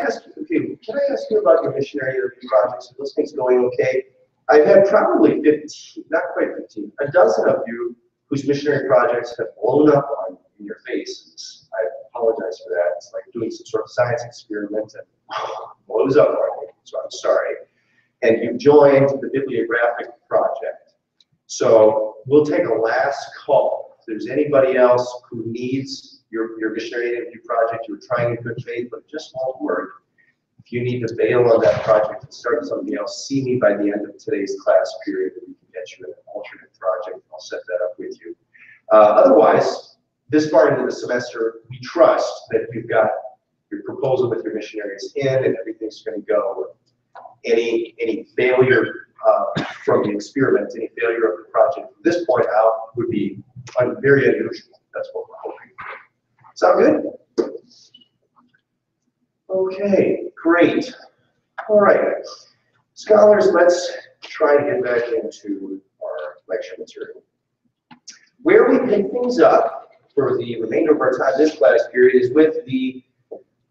ask you, okay, can I ask you about your missionary interview projects? Are those things going okay? I've had probably 15, not quite 15, a dozen of you whose missionary projects have blown up on in your faces. I apologize for that. It's like doing some sort of science experiment and blows up on you, so I'm sorry. And you've joined the bibliographic project. So we'll take a last call. If there's anybody else who needs your, your missionary interview project, you're trying in good faith, but it just won't work. If you need to bail on that project and start something else, see me by the end of today's class period, and we can get you an alternate project. I'll set that up with you. Uh, otherwise, this far into the semester, we trust that you've got your proposal with your missionaries in and everything's going to go. Any any failure uh, from the experiment, any failure of the project from this point out would be very unusual. That's what we're hoping. Sound good? Okay, great. All right. Scholars, let's try to get back into our lecture material. Where we pick things up for the remainder of our time this class period is with the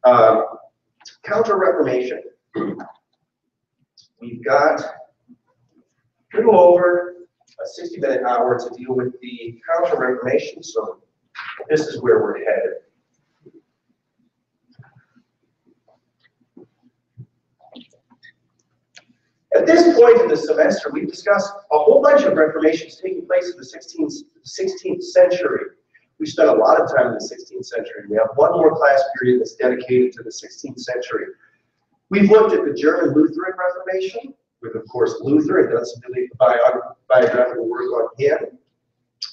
um, Counter-Reformation. We've got a little over a 60-minute hour to deal with the Counter-Reformation, so this is where we're headed. At this point in the semester, we've discussed a whole bunch of reformations taking place in the 16th, 16th century. We spent a lot of time in the 16th century. We have one more class period that's dedicated to the 16th century. We've looked at the German Lutheran Reformation, with, of course, Luther, and done some really biographical work on him.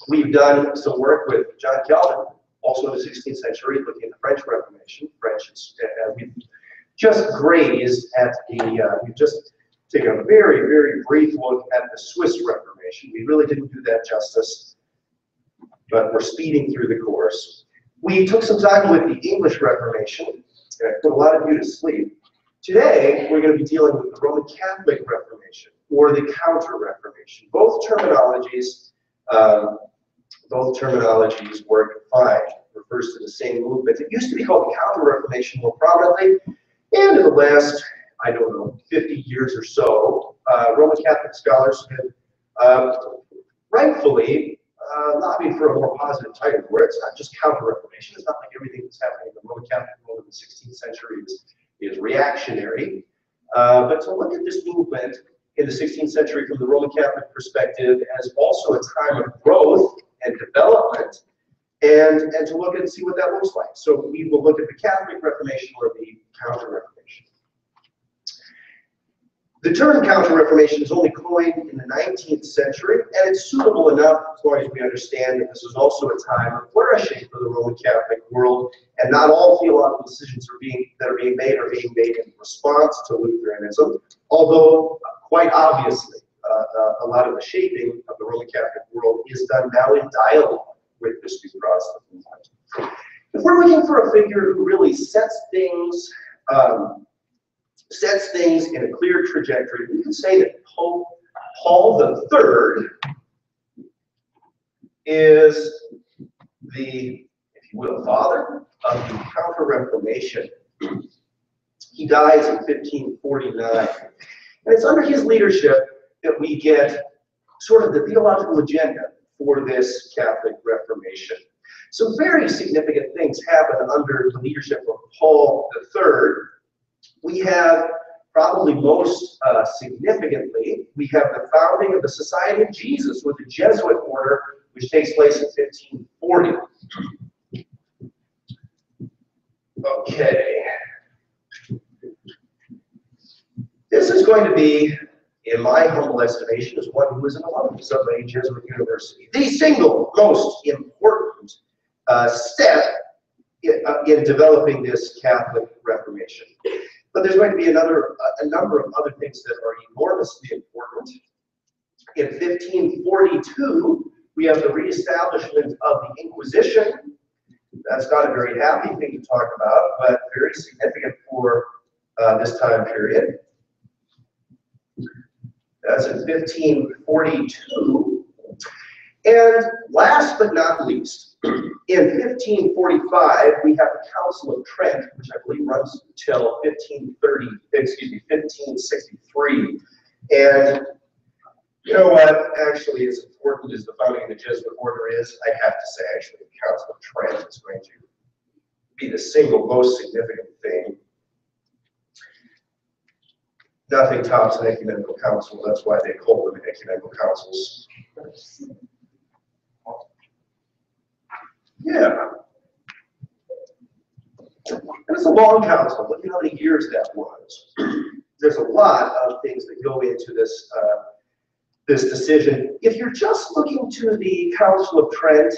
We've done some work with John Calvin, also in the 16th century, looking at the French Reformation. French is, uh, we've just grazed at the, uh, we've just taken a very, very brief look at the Swiss Reformation. We really didn't do that justice, but we're speeding through the course. We took some time with the English Reformation, and I put a lot of you to sleep. Today, we're going to be dealing with the Roman Catholic Reformation, or the Counter-Reformation. Both terminologies, um, both terminologies work fine. Refers to the same movement. It used to be called the Counter-Reformation more prominently, and in the last, I don't know, 50 years or so, uh, Roman Catholic scholars have uh, rightfully uh, lobbied for a more positive title, where it's not just Counter-Reformation. It's not like everything that's happening in the Roman Catholic world in the 16th century is, is reactionary. Uh, but to look at this movement in the 16th century from the Roman Catholic perspective as also a time of growth and development, and, and to look and see what that looks like. So we will look at the Catholic Reformation or the Counter-Reformation. The term Counter-Reformation is only coined in the 19th century, and it's suitable enough as long as we understand that this was also a time of flourishing for the Roman Catholic world, and not all theological decisions are being, that are being made are being made in response to Lutheranism, although quite obviously uh, uh, a lot of the shaping of the Roman Catholic world is done now in dialogue with new Protestant. If we're looking for a figure who really sets things um, sets things in a clear trajectory, we can say that Pope Paul III is the, if you will, father of the Counter-Reformation. He dies in 1549. And it's under his leadership that we get sort of the theological agenda for this Catholic Reformation. So very significant things happen under the leadership of Paul III. We have, probably most uh, significantly, we have the founding of the Society of Jesus with the Jesuit order, which takes place in 1540. Okay. This is going to be, in my humble estimation, as one who is an alumnus of a Jesuit university, the single most important uh, step in, uh, in developing this Catholic Reformation. But there's going to be another, a number of other things that are enormously important. In 1542, we have the reestablishment of the Inquisition. That's not a very happy thing to talk about, but very significant for uh, this time period. That's in 1542. And last but not least, in 1545, we have the Council of Trent, which I believe runs until 1530, excuse me, 1563. And you know what, actually, as important as the founding of the Jesuit order is, I have to say, actually, the Council of Trent is going to be the single most significant thing. Nothing tops an ecumenical council, that's why they call them ecumenical councils. Yeah. And it's a long council, look at how many years that was. There's a lot of things that go into this, uh, this decision. If you're just looking to the Council of Trent,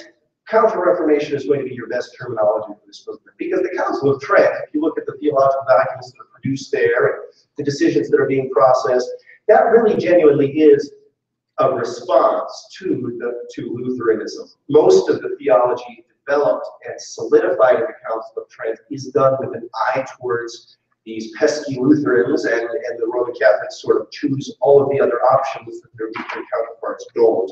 Counter-Reformation is going to be your best terminology for this movement, because the Council of Trent, if you look at the theological documents that are produced there, the decisions that are being processed, that really genuinely is a response to the to Lutheranism. Most of the theology developed and solidified in the Council of Trent is done with an eye towards these pesky Lutherans, and, and the Roman Catholics sort of choose all of the other options that their Lutheran counterparts don't.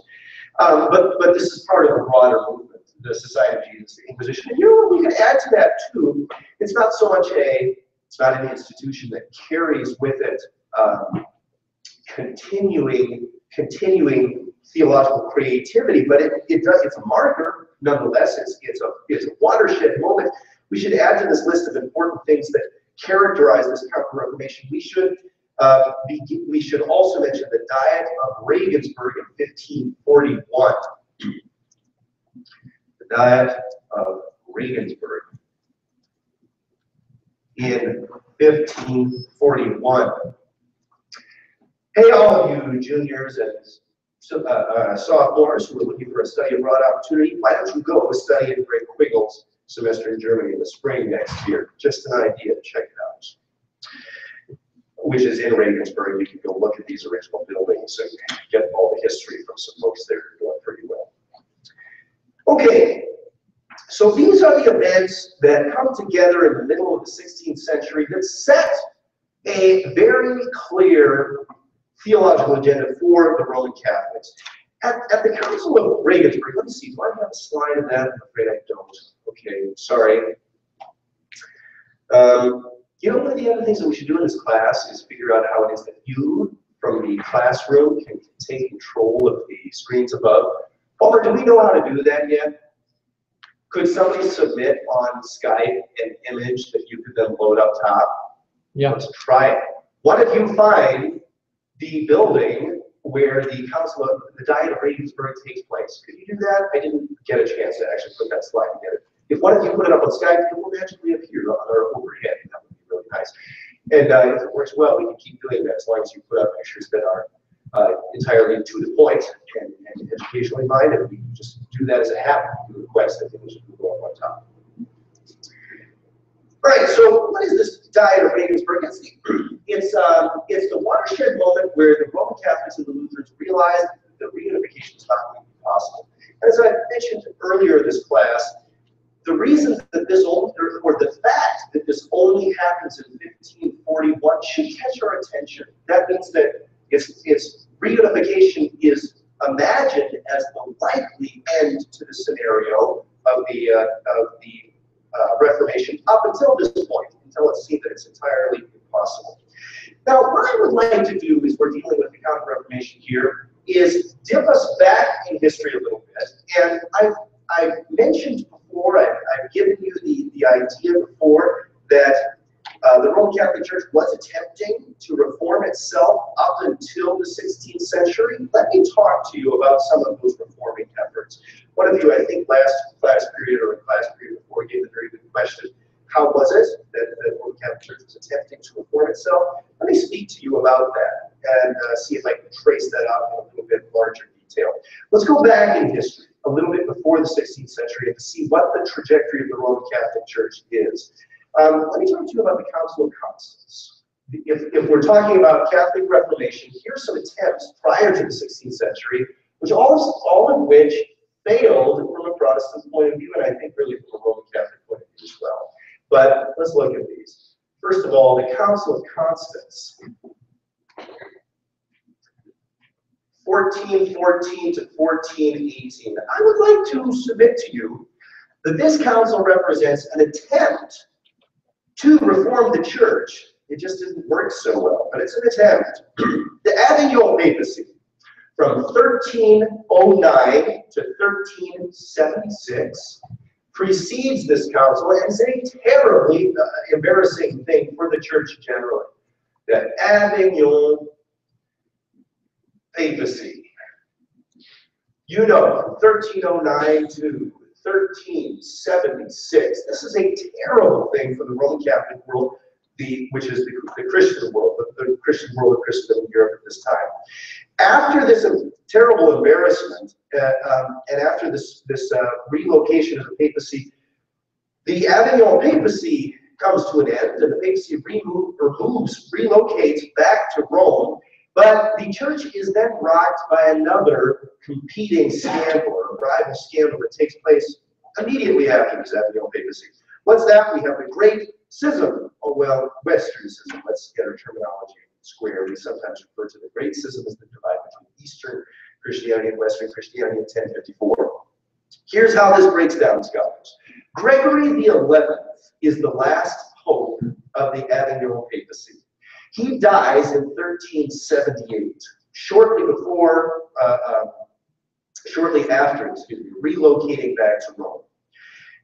Um, but, but this is part of a broader movement, the Society of Jesus, the Inquisition. And you know what we can add to that too? It's not so much a, it's not an institution that carries with it um, continuing, continuing theological creativity, but it, it does, it's a marker nonetheless. It's, it's, a, it's a watershed moment. We should add to this list of important things that characterize this Counter-Reformation. We should uh, be, we should also mention the Diet of Regensburg in 1541. Diet of Regensburg in 1541. Hey, all of you juniors and uh, uh, sophomores who are looking for a study abroad opportunity, why don't you go study at Greg Quiggle's semester in Germany in the spring next year? Just an idea, to check it out. Which is in Regensburg. You can go look at these original buildings and get all the history from some folks there who are doing pretty well. Okay, so these are the events that come together in the middle of the 16th century that set a very clear theological agenda for the Roman Catholics. At, at the Council of Regensburg, let me see, do I have a slide of that? I'm afraid I don't. Okay, sorry. Um, you know, one of the other things that we should do in this class is figure out how it is that you, from the classroom, can take control of the screens above. Palmer, do we know how to do that yet? Could somebody submit on Skype an image that you could then load up top? Yeah. Let's try it. What if you find the building where the council of the Diet of Regensburg takes place? Could you do that? I didn't get a chance to actually put that slide together. If one of you put it up on Skype, it will magically appear on our overhead. That would be really nice. And uh, if it works well, we can keep doing that as long as you put up pictures that are uh, entirely to the point and, and educationally minded. We just do that as a habit. request that things should go up on top. All right, so what is this Diet of Regensburg? It's the, it's, um, it's the watershed moment where the Roman Catholics and the Lutherans realized that reunification is not going to be possible. And as I mentioned earlier in this class, the reason that this only, or the fact that this only happens in 1541 should catch our attention. That means that its, its reunification is imagined as the likely end to the scenario of the, uh, of the uh, Reformation up until this point, until it's seen that it's entirely impossible. Now, what I would like to do is we're dealing with the Counter-Reformation here, is dip us back in history a little bit. And I've, I've mentioned before, I've, I've given you the, the idea before that uh, the Roman Catholic Church was attempting to reform itself up until the 16th century. Let me talk to you about some of those reforming efforts. One of you, I think last class period or class period before, gave a very good question. How was it that the Roman Catholic Church was attempting to reform itself? Let me speak to you about that and uh, see if I can trace that out in a little bit larger detail. Let's go back in history a little bit before the 16th century and see what the trajectory of the Roman Catholic Church is. Um, let me talk to you about the Council of Constance. If, if we're talking about Catholic Reformation, here's some attempts prior to the 16th century, which all, all of which failed from a Protestant point of view, and I think really from a Roman Catholic point of view as well. But let's look at these. First of all, the Council of Constance 1414 to 1418. I would like to submit to you that this council represents an attempt to reform the church. It just didn't work so well, but it's an attempt. the Avignon papacy from 1309 to 1376 precedes this council and is a terribly uh, embarrassing thing for the church generally. The Avignon papacy. You know, from 1309 to 1376. This is a terrible thing for the Roman Catholic world, the, which is the, the Christian world, the, the Christian world of Christendom in Europe at this time. After this terrible embarrassment, uh, um, and after this, this uh, relocation of the papacy, the Avignon papacy comes to an end, and the papacy remove, removes, relocates back to Rome, but the church is then rocked by another competing scandal or rival scandal that takes place immediately after this Avignon papacy. What's that? We have the Great Schism. Oh, well, Western Schism. Let's get our terminology square. We sometimes refer to the Great Schism as the divide between Eastern Christianity and Western Christianity in 1054. Here's how this breaks down, scholars. Gregory the Eleventh is the last pope of the Avignon papacy. He dies in 1378, shortly before, uh, uh, shortly after, excuse me, relocating back to Rome.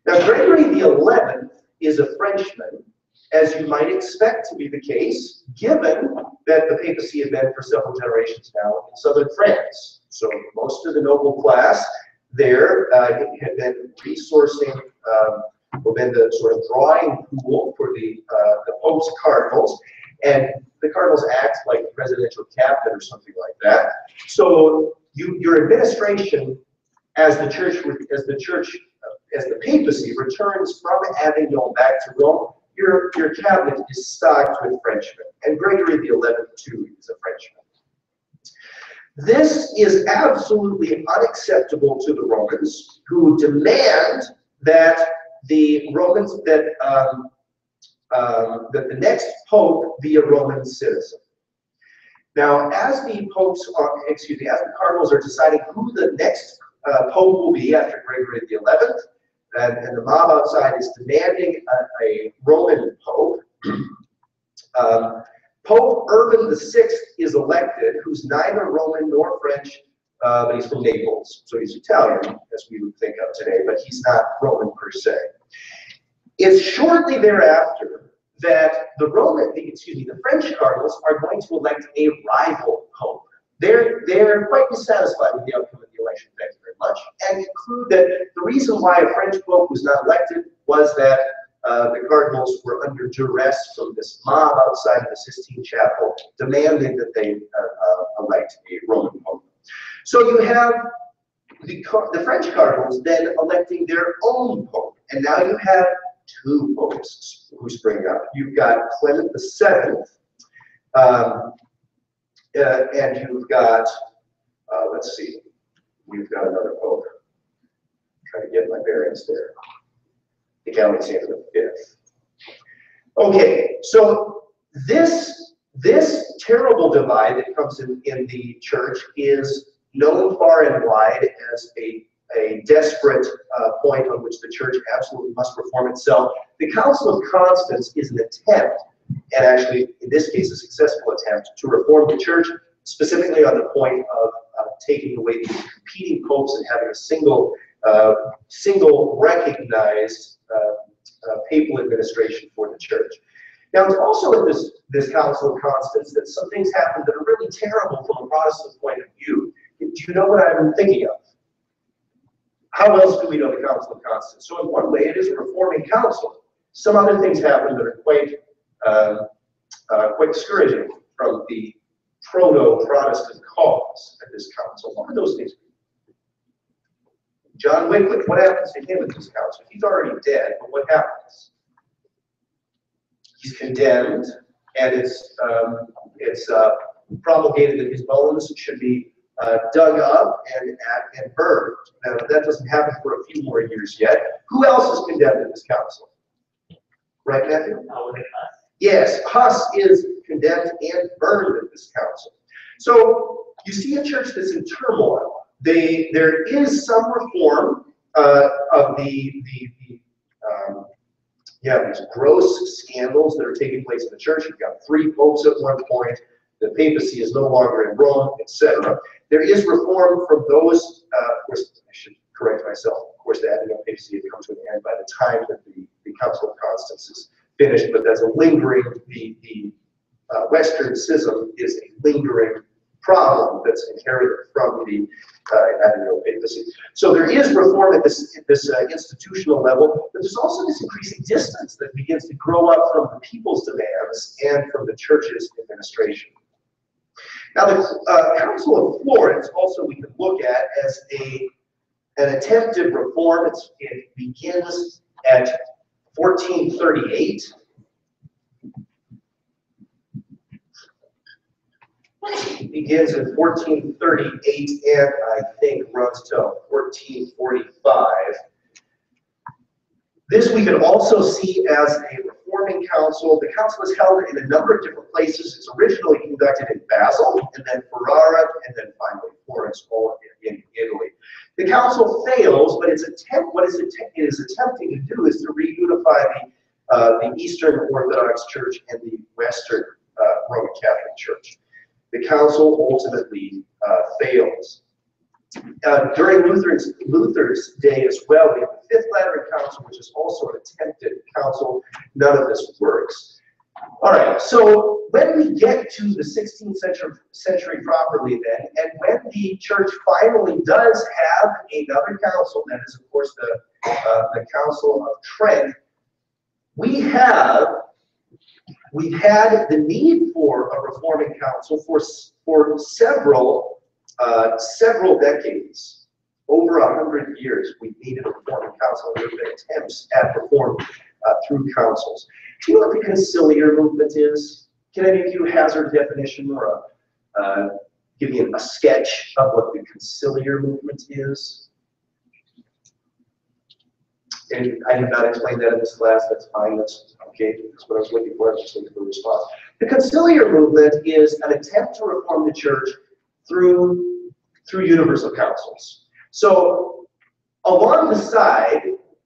Now, Gregory the Eleventh is a Frenchman, as you might expect to be the case, given that the papacy had been for several generations now in southern France. So most of the noble class there uh, had been resourcing, um, or been the sort of drawing pool for the, uh, the Pope's cardinals, and the cardinals act like presidential cabinet or something like that. So you, your administration, as the church, as the church, as the papacy returns from Avignon back to Rome, your, your cabinet is stocked with Frenchmen. And Gregory XI, too is a Frenchman. This is absolutely unacceptable to the Romans, who demand that the Romans that um, um, that the next pope be a Roman citizen. Now, as the popes are, excuse me, as the cardinals are deciding who the next uh, pope will be after Gregory Eleventh, and, and, the mob outside is demanding a, a Roman pope. um, pope Urban VI is elected, who's neither Roman nor French, uh, but he's from Naples, so he's Italian, as we would think of today, but he's not Roman per se. It's shortly thereafter that the Roman, excuse me, the French cardinals are going to elect a rival pope. They're, they're quite dissatisfied with the outcome the election, thank you very much, and conclude that the reason why a French pope was not elected was that uh, the cardinals were under duress from this mob outside the Sistine Chapel demanding that they uh, uh, elect a Roman pope. So you have the, the French cardinals then electing their own pope, and now you have two popes who spring up. You've got Clement the Seventh, um, uh, and you've got, uh, let's see, you've got another. I'm trying to get my bearings there. The Alexander the Fifth. Okay, so this this terrible divide that comes in, in the church is known far and wide as a a desperate uh, point on which the church absolutely must reform itself. The Council of Constance is an attempt, and actually, in this case, a successful attempt, to reform the church, specifically on the point of taking away these competing popes and having a single, uh, single recognized uh, uh, papal administration for the church. Now, it's also in this, this Council of Constance that some things happen that are really terrible from a Protestant point of view. Do you know what I'm thinking of? how else do we know the Council of Constance? So in one way, it is a reforming council. Some other things happen that are quite, uh, uh, quite discouraging from the proto-Protestant cause at this council. What are those things? John Wycliffe, what happens to him at this council? He's already dead, but what happens? He's condemned, and it's um, it's uh, promulgated that his bones should be uh, dug up and, and burned. Now, that doesn't happen for a few more years yet. Who else is condemned in this council? Right, Matthew? Yes, Huss is condemned and burned at this council. So you see a church that's in turmoil. They, there is some reform uh, of the, the, the um, yeah, these gross scandals that are taking place in the church. You've got three popes at one point. The papacy is no longer in Rome, etc. There is reform from those. Uh, of course, I should correct myself. Of course, the Avignon papacy had come to an end by the time that the, the Council of Constance is finished, but that's a lingering. The the uh, Western schism is a lingering problem that's inherited from the uh, papacy. So there is reform at this this uh, institutional level, but there's also this increasing distance that begins to grow up from the people's demands and from the church's administration. Now, the uh, Council of Florence also we can look at as a an attempted reform. It's, it begins at 1438 begins in 1438 and I think runs to 1445. This we can also see as a reforming council. The council is held in a number of different places. It's originally conducted in Basel, and then Ferrara, and then finally Florence, all in, in Italy. The council fails, but its attempt, what it is attempting to do is to reunify the, uh, the Eastern Orthodox Church and the Western uh, Roman Catholic Church the council ultimately uh, fails. Uh, during Luther's, Luther's day as well, we have the Fifth Lateran Council, which is also an attempted council. None of this works. All right, so when we get to the 16th century, century properly then, and when the church finally does have another council, that is of course the, uh, the Council of Trent, we have we've had the need for a reforming council for, for several, uh, several decades. Over a hundred years, we've needed a reforming council, there have been attempts at reform uh, through councils. Do you know what the conciliar movement is? Can any of you hazard definition or a, uh, give me a sketch of what the conciliar movement is? And I did not explain that in this class, that's fine, that's okay, that's what I was looking for, I was just looking for a response. The conciliar movement is an attempt to reform the church through, through universal councils. So along the side,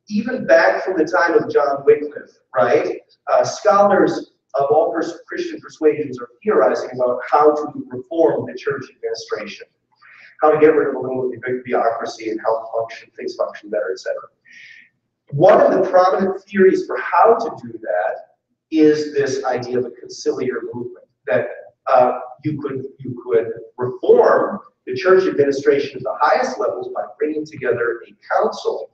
even back from the time of John Wycliffe, right, uh, scholars of all Christian persuasions are theorizing about how to reform the church administration, how to get rid of a little bureaucracy and how function, things function better, etc. One of the prominent theories for how to do that is this idea of a conciliar movement, that uh, you could you could reform the church administration at the highest levels by bringing together a council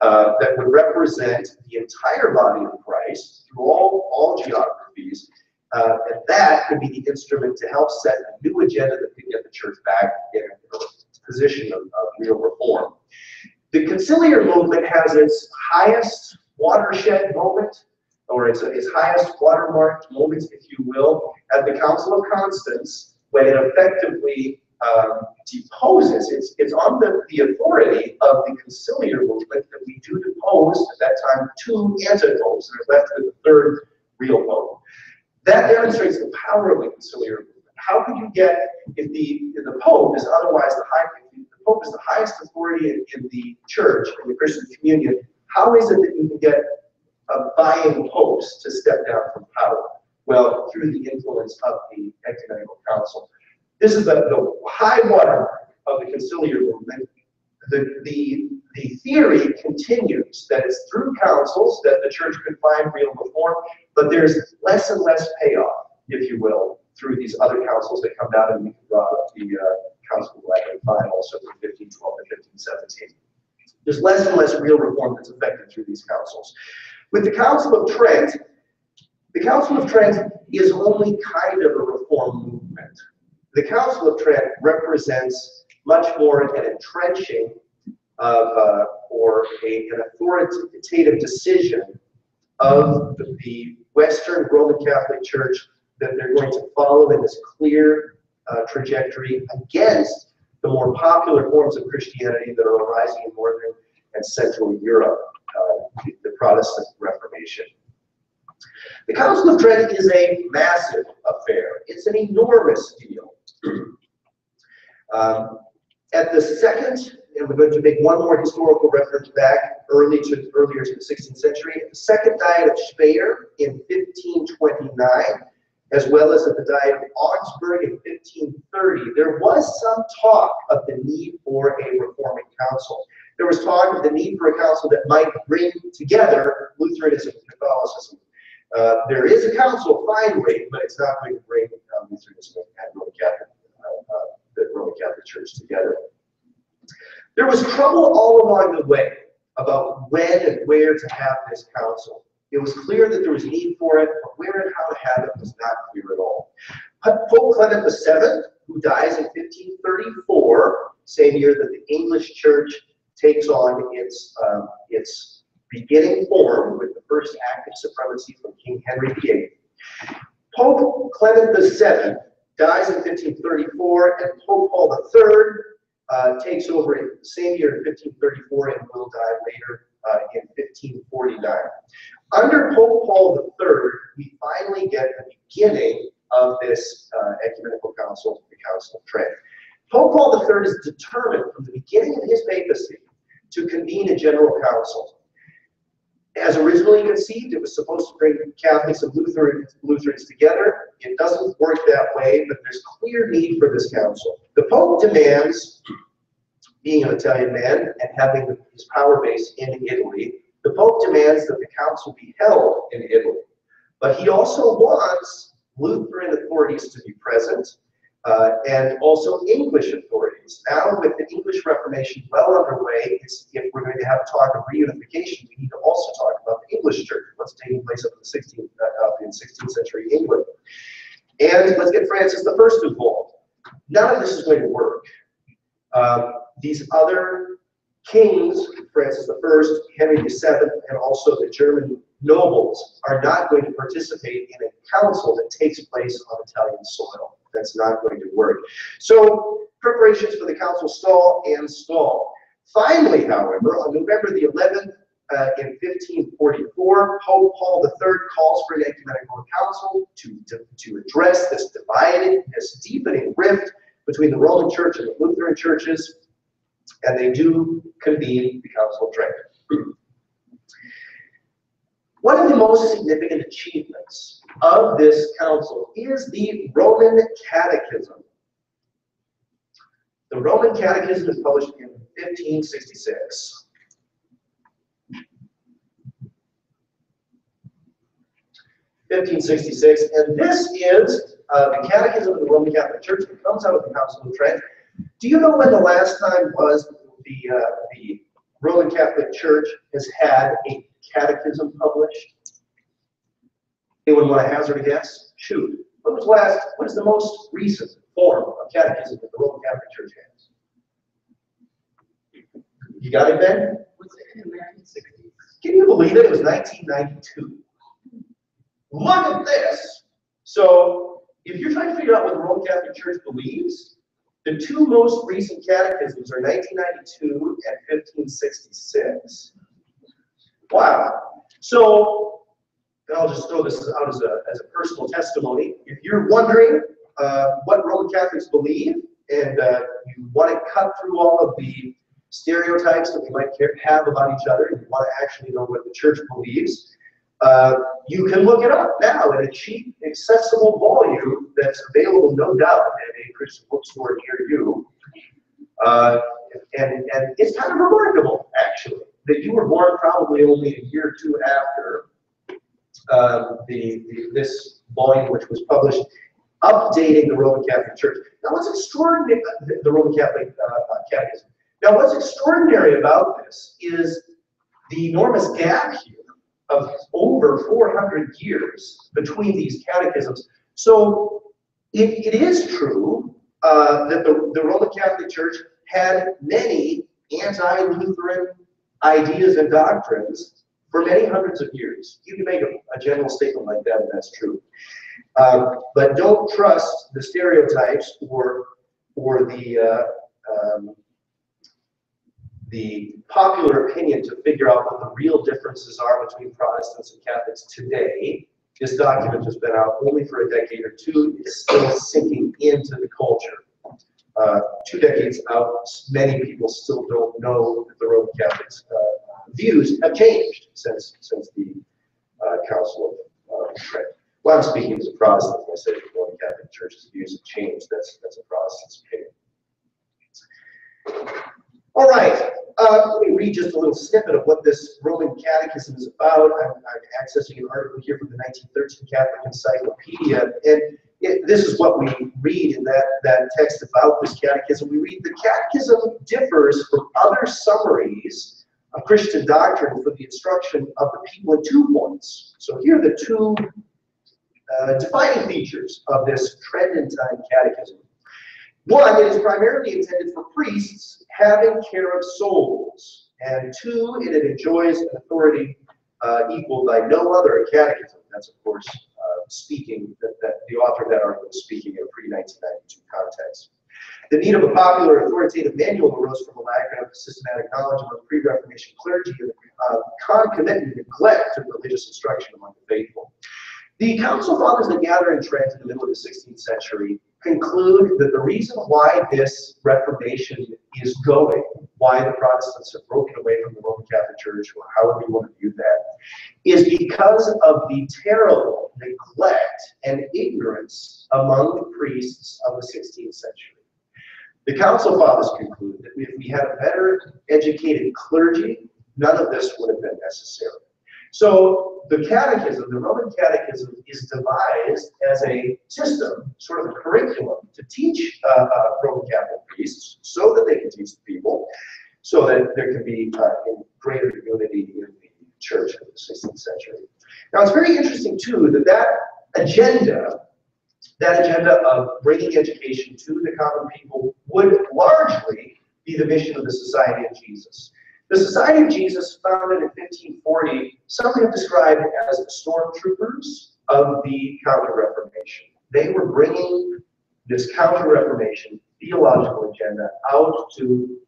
uh, that would represent the entire body of Christ through all, all geographies, uh, and that could be the instrument to help set a new agenda that could get the church back in a position of, of real reform. The conciliar movement has its highest watershed moment, or its, its highest watermark moment, if you will, at the Council of Constance, when it effectively um, deposes. It's, it's on the, the authority of the conciliar movement that we do depose at that time two antipopes, and are left with the third real pope. That demonstrates the power of the conciliar movement. How could you get, if the, if the pope is otherwise the high Pope is the highest authority in, in the church, in the Christian communion, how is it that you can get uh, buying popes to step down from power? Well, through the influence of the ecumenical council. This is the, the high water of the conciliar movement. The, the, the theory continues that it's through councils that the church can find real reform, but there's less and less payoff, if you will, through these other councils that come down and we can draw up the uh, Council of Final, also from 1512 to 1517. There's less and less real reform that's effected through these councils. With the Council of Trent, the Council of Trent is only kind of a reform movement. The Council of Trent represents much more an entrenching of, uh, or a, an authoritative decision of the Western Roman Catholic Church that they're going to follow in this clear uh, trajectory against the more popular forms of Christianity that are arising in Northern and Central Europe, uh, the Protestant Reformation. The Council of Trent is a massive affair. It's an enormous deal. Um, at the second, and we're going to make one more historical reference back early to earlier to the 16th century. The second diet of Speyer in 1529, as well as at the diet of Augsburg in 1530, there was some talk of the need for a reforming council. There was talk of the need for a council that might bring together Lutheranism and Catholicism. Uh, there is a council finally, but it's not going to bring uh, Lutheranism and Roman Catholic, uh, uh, the Roman Catholic Church together. There was trouble all along the way about when and where to have this council. It was clear that there was need for it, but where and how to have it was not clear at all. Pope Clement VII, who dies in 1534, same year that the English Church takes on its, um, its beginning form with the first act of supremacy from King Henry VIII. Pope Clement VII dies in 1534, and Pope Paul III uh, takes over in the same year in 1534 and will die later uh, in 1549. Under Pope Paul III, we finally get the beginning of this uh, ecumenical council, the Council of Trent. Pope Paul III is determined from the beginning of his papacy to convene a general council. As originally conceived, it was supposed to bring Catholics and Lutherans, Lutherans together. It doesn't work that way, but there's clear need for this council. The Pope demands, being an Italian man and having his power base in Italy, the Pope demands that the council be held in Italy. But he also wants Lutheran authorities to be present uh, and also English authorities. Now, with the English Reformation well underway, if we're going to have a talk of reunification, we need to also talk about the English Church, what's taking place up in, the 16th, uh, in 16th century England. And let's get Francis I involved. None of this is going to work. Um, these other kings, Francis I, Henry VII, and also the German nobles are not going to participate in a council that takes place on Italian soil. That's not going to work. So preparations for the council stall and stall. Finally, however, on November the 11th, uh, in 1544, Pope Paul III calls for an ecumenical council to, to, to address this divided, this deepening rift between the Roman Church and the Lutheran churches, and they do convene the Council of Trent. One of the most significant achievements of this council is the Roman Catechism. The Roman Catechism is published in 1566. Fifteen sixty-six, and this is uh, the Catechism of the Roman Catholic Church that comes out of the Council of Trent. Do you know when the last time was the uh, the Roman Catholic Church has had a catechism published? Anyone want to hazard a guess? Shoot. What was last, what is the most recent form of catechism that the Roman Catholic Church has? You got it, Ben? Was it in the 1960s? Can you believe it? It was 1992. Look at this. So, if you're trying to figure out what the Roman Catholic Church believes, the two most recent catechisms are 1992 and 1566. Wow. So I'll just throw this out as a, as a personal testimony. If you're wondering uh, what Roman Catholics believe and uh, you want to cut through all of the stereotypes that we might have about each other, and you want to actually know what the church believes, uh, you can look it up now in a cheap, accessible volume that's available, no doubt, at a Christian bookstore near you. Uh, and, and it's kind of remarkable, actually, that you were born probably only a year or two after um, the, the, this volume, which was published, updating the Roman Catholic Church. Now, what's extraordinary, the, Roman Catholic uh, uh, Catechism. Now, what's extraordinary about this is the enormous gap here of over 400 years between these catechisms. So, it, it is true uh, that the, the Roman Catholic Church had many anti-Lutheran ideas and doctrines for many hundreds of years. You can make a, a general statement like that, and that's true. Um, but don't trust the stereotypes or or the uh, um, the popular opinion to figure out what the real differences are between Protestants and Catholics today. This document has been out only for a decade or two. It's still sinking into the culture. uh, two decades out, many people still don't know that the Roman Catholics' uh, views have changed since since the uh, Council of uh, Trent. Well, I'm speaking as a Protestant when I say the Roman Catholic Church's views have changed. That's that's a Protestant's opinion. All right, uh, let me read just a little snippet of what this Roman Catechism is about. I'm, I'm accessing an article here from the 1913 Catholic Encyclopedia, and it, this is what we read in that, that text about this catechism. We read the catechism differs from other summaries of Christian doctrine for the instruction of the people in two points. So here are the two uh, defining features of this Tridentine catechism. One, it is primarily intended for priests having care of souls. And two, it enjoys an authority uh, by no other catechism. That's, of course, uh, speaking, that, that the author of that article is speaking in a pre-1992 context. The need of a popular authoritative manual arose from a lack of systematic knowledge among pre-Reformation clergy and uh, concomitant neglect of religious instruction among the faithful. The council fathers that gather in Trent in the middle of the 16th century conclude that the reason why this Reformation is going, why the Protestants have broken away from the Roman Catholic Church, or however you want to view that, is because of the terrible neglect and ignorance among the priests of the 16th century. The Council Fathers conclude that if we had a better educated clergy, none of this would have been necessary. So the catechism, the Roman catechism, is devised as a system, sort of a curriculum, to teach uh, uh, Roman Catholic priests so that they can teach the people, so that there can be uh, greater unity in the church in the 16th century. Now it's very interesting too that that agenda, that agenda of bringing education to the common people would largely be the mission of the Society of Jesus. The Society of Jesus, founded in 1540, some have described as stormtroopers of the Counter-Reformation. They were bringing this Counter-Reformation theological agenda out to,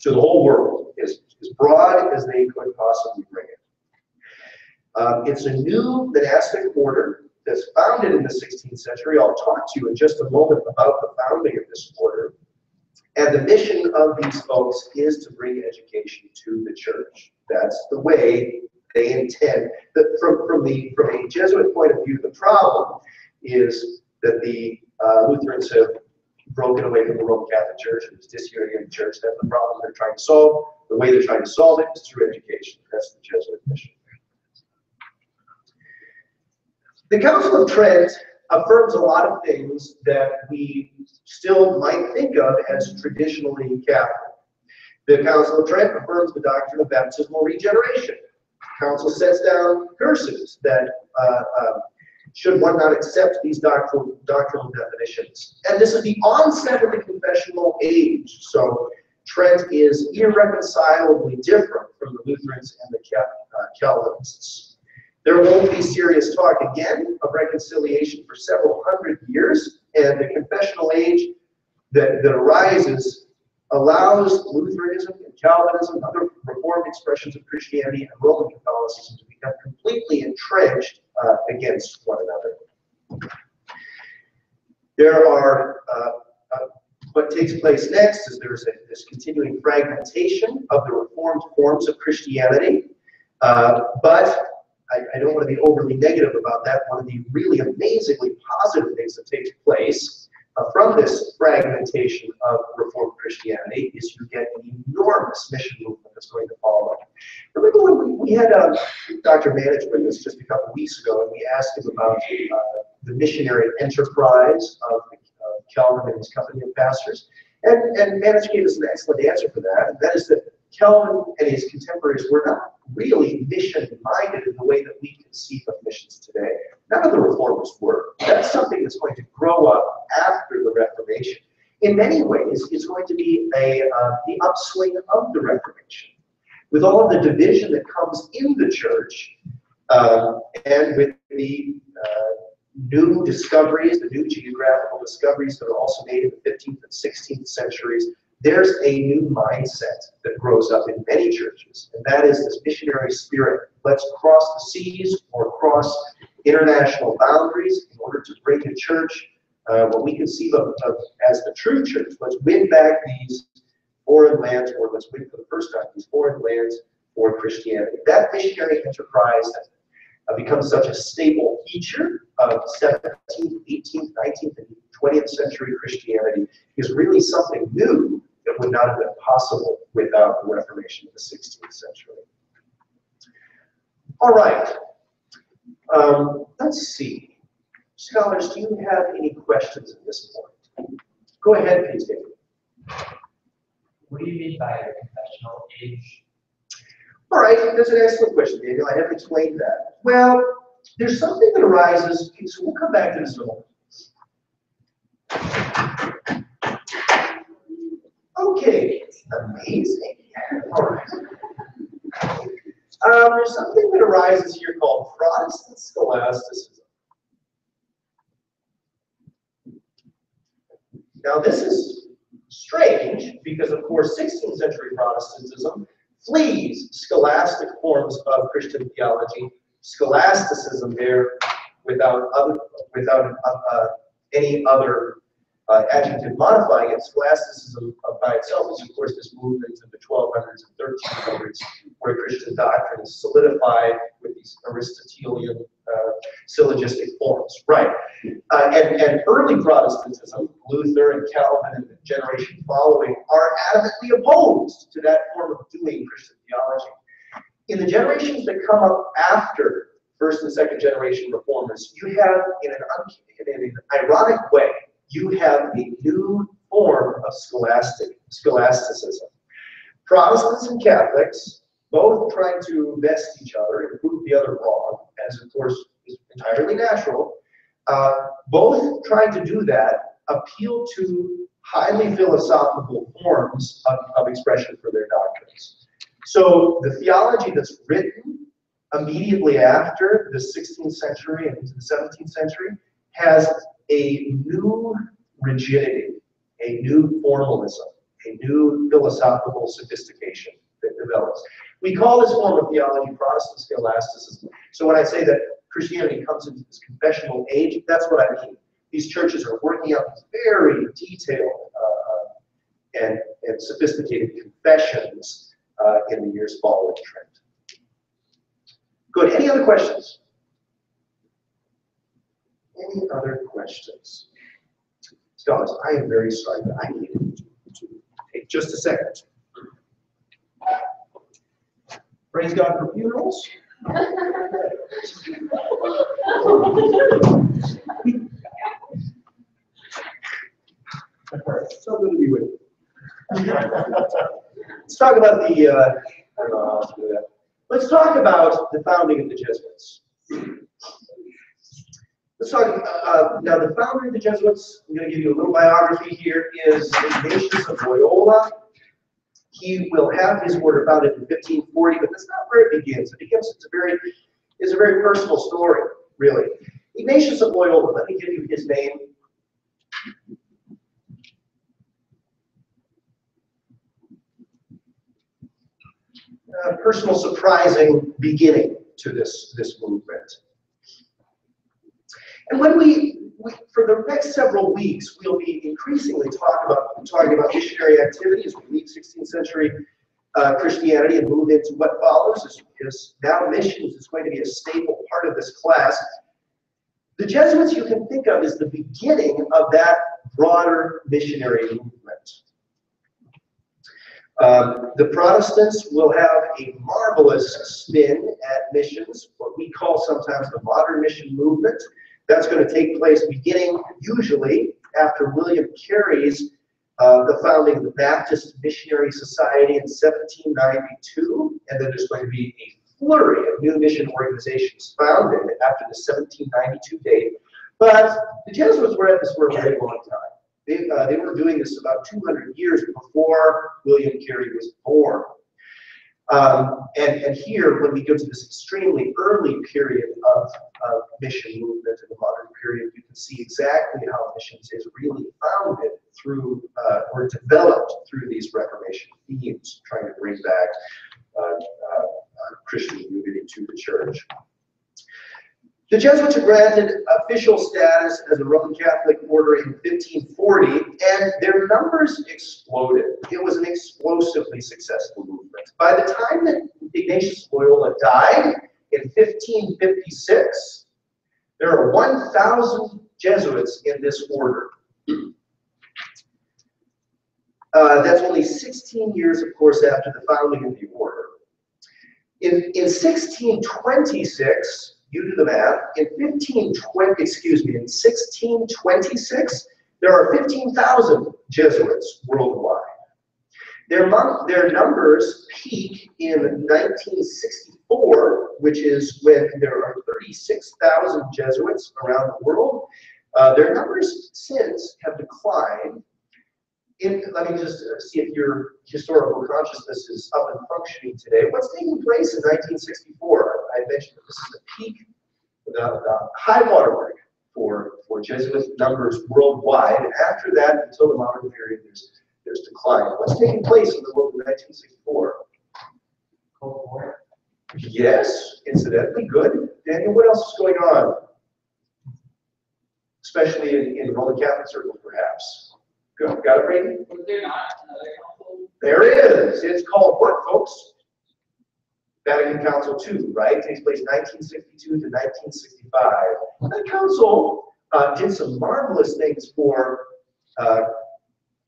to the whole world, as, as broad as they could possibly bring it. Um, it's a new monastic order that's founded in the 16th century. I'll talk to you in just a moment about the founding of this order. And the mission of these folks is to bring education to the church. That's the way they intend. That from, from, the, from a Jesuit point of view, the problem is that the uh, Lutherans have broken away from the Roman Catholic Church and is disunity the church. That's the problem they're trying to solve. The way they're trying to solve it is through education. That's the Jesuit mission. The Council of Trent affirms a lot of things that we still might think of as traditionally Catholic. The Council of Trent affirms the doctrine of baptismal regeneration. The Council sets down curses that uh, uh, should one not accept these doctrinal, doctrinal definitions. And this is the onset of the confessional age. So Trent is irreconcilably different from the Lutherans and the uh, Calvinists. There won't be serious talk again of reconciliation for several hundred years, and the confessional age that, that arises allows Lutheranism and Calvinism, and other Reformed expressions of Christianity, and Roman Catholicism to become completely entrenched uh, against one another. There are, uh, uh, what takes place next is there's a, this continuing fragmentation of the Reformed forms of Christianity, uh, but I, I, don't want to be overly negative about that. One of the really amazingly positive things that takes place uh, from this fragmentation of Reformed Christianity is you get an enormous mission movement that's going to follow. Remember when we, we had uh, Dr. Manetsch with us just a couple weeks ago, and we asked him about uh, the missionary enterprise of Calvin and his company of pastors. And, and Manetsch gave us an excellent answer for that, and that is that Calvin and his contemporaries were not really mission-minded in the way that we conceive of missions today. None of the reformers were. That's something that's going to grow up after the Reformation. In many ways, it's going to be a uh, the upswing of the Reformation. With all of the division that comes in the church, uh, and with the uh, new discoveries, the new geographical discoveries that are also made in the 15th and 16th centuries, there's a new mindset that grows up in many churches, and that is this missionary spirit. Let's cross the seas or cross international boundaries in order to bring the church uh, what we conceive of, of as the true church. Let's win back these foreign lands, or let's win for the first time these foreign lands for Christianity. That missionary enterprise has uh, become such a staple feature of 17th, 18th, 19th, and 20th century Christianity is really something new that would not have been possible without the Reformation of the 16th century. All right. Um, let's see. Scholars, do you have any questions at this point? Go ahead, please, David. What do you mean by a confessional age? All right, that's an excellent question, Daniel. I haven't explained that. Well, there's something that arises, so we'll come back to this in a moment. Okay, amazing. Um, there's something that arises here called Protestant scholasticism. Now, this is strange because, of course, 16th century Protestantism flees scholastic forms of Christian theology. Scholasticism there, without other, without uh, uh, any other uh, adjective modifying it, scholasticism by itself is, of course, this movement of the 1200s and 1300s where Christian doctrine is solidified with these Aristotelian uh, syllogistic forms. Right. Uh, and, and early Protestantism, Luther and Calvin and the generation following, are adamantly opposed to that form of doing Christian theology. In the generations that come up after first and second generation reformers, you have, in an, in an ironic way, you have a new form of scholastic scholasticism. Protestants and Catholics both trying to best each other and prove the other wrong, as of course is entirely natural. Uh, both trying to do that appeal to highly philosophical forms of, of expression for their doctrines. So the theology that's written immediately after the 16th century and into the 17th century has a new rigidity, a new formalism, a new philosophical sophistication that develops. We call this form of theology Protestant scholasticism. So when I say that Christianity comes into this confessional age, that's what I mean. These churches are working out very detailed uh, and, and sophisticated confessions uh, in the years following Trent. Good. Any other questions? Any other questions? Scholars, I am very sorry, but I need to, take just a second. Praise God for funerals. so good to be with you. Let's talk about the, uh. Let's talk about the founding of the Jesuits. Let's talk, uh, now the founder of the Jesuits, I'm going to give you a little biography here, is Ignatius of Loyola. He will have his order founded in 1540, but that's not where it begins. It begins, it's a very, it's a very personal story, really. Ignatius of Loyola, let me give you his name. Uh, personal surprising beginning to this, this movement. And when we, we, for the next several weeks, we'll be increasingly talk about, talking about missionary activity as we leave 16th century uh, Christianity and move into what follows is, is now missions is going to be a staple part of this class. The Jesuits you can think of as the beginning of that broader missionary movement. Um, the Protestants will have a marvelous spin at missions, what we call sometimes the modern mission movement. That's going to take place beginning usually after William Carey's uh, the founding of the Baptist Missionary Society in 1792, and then there's going to be a flurry of new mission organizations founded after the 1792 date. But the Jesuits were at this for a very long time. They, uh, they were doing this about 200 years before William Carey was born. Um, and, and here, when we go to this extremely early period of, of mission movement in the modern period, you can see exactly how missions is really founded through, uh, or developed through these Reformation themes, trying to bring back uh, uh, Christian unity to the church. The Jesuits were granted official status as a Roman Catholic order in 1540, and their numbers exploded. It was an explosively successful movement. By the time that Ignatius Loyola died in 1556, there are 1,000 Jesuits in this order. Uh, that's only 16 years, of course, after the founding of the order. In, in 1626, you do the math, in 1520, excuse me, in 1626, there are 15,000 Jesuits worldwide. Their, mon- their numbers peak in 1964, which is when there are 36,000 Jesuits around the world. Uh, their numbers since have declined. In, let me just uh, see if your historical consciousness is up and functioning today. What's taking place in 1964? I mentioned that this is the peak, the, the high watermark for, for Jesuit numbers worldwide. And after that, until the modern period, there's, there's decline. What's taking place in the world in 1964? Cold War. Yes, incidentally, good. Daniel, what else is going on? Especially in, in Roman Catholic circles, perhaps. Good, got it, Brady? Was there not another council? There is. It's called what, folks? Vatican Council II, right? Takes place 1962 to 1965. That council uh, did some marvelous things for uh,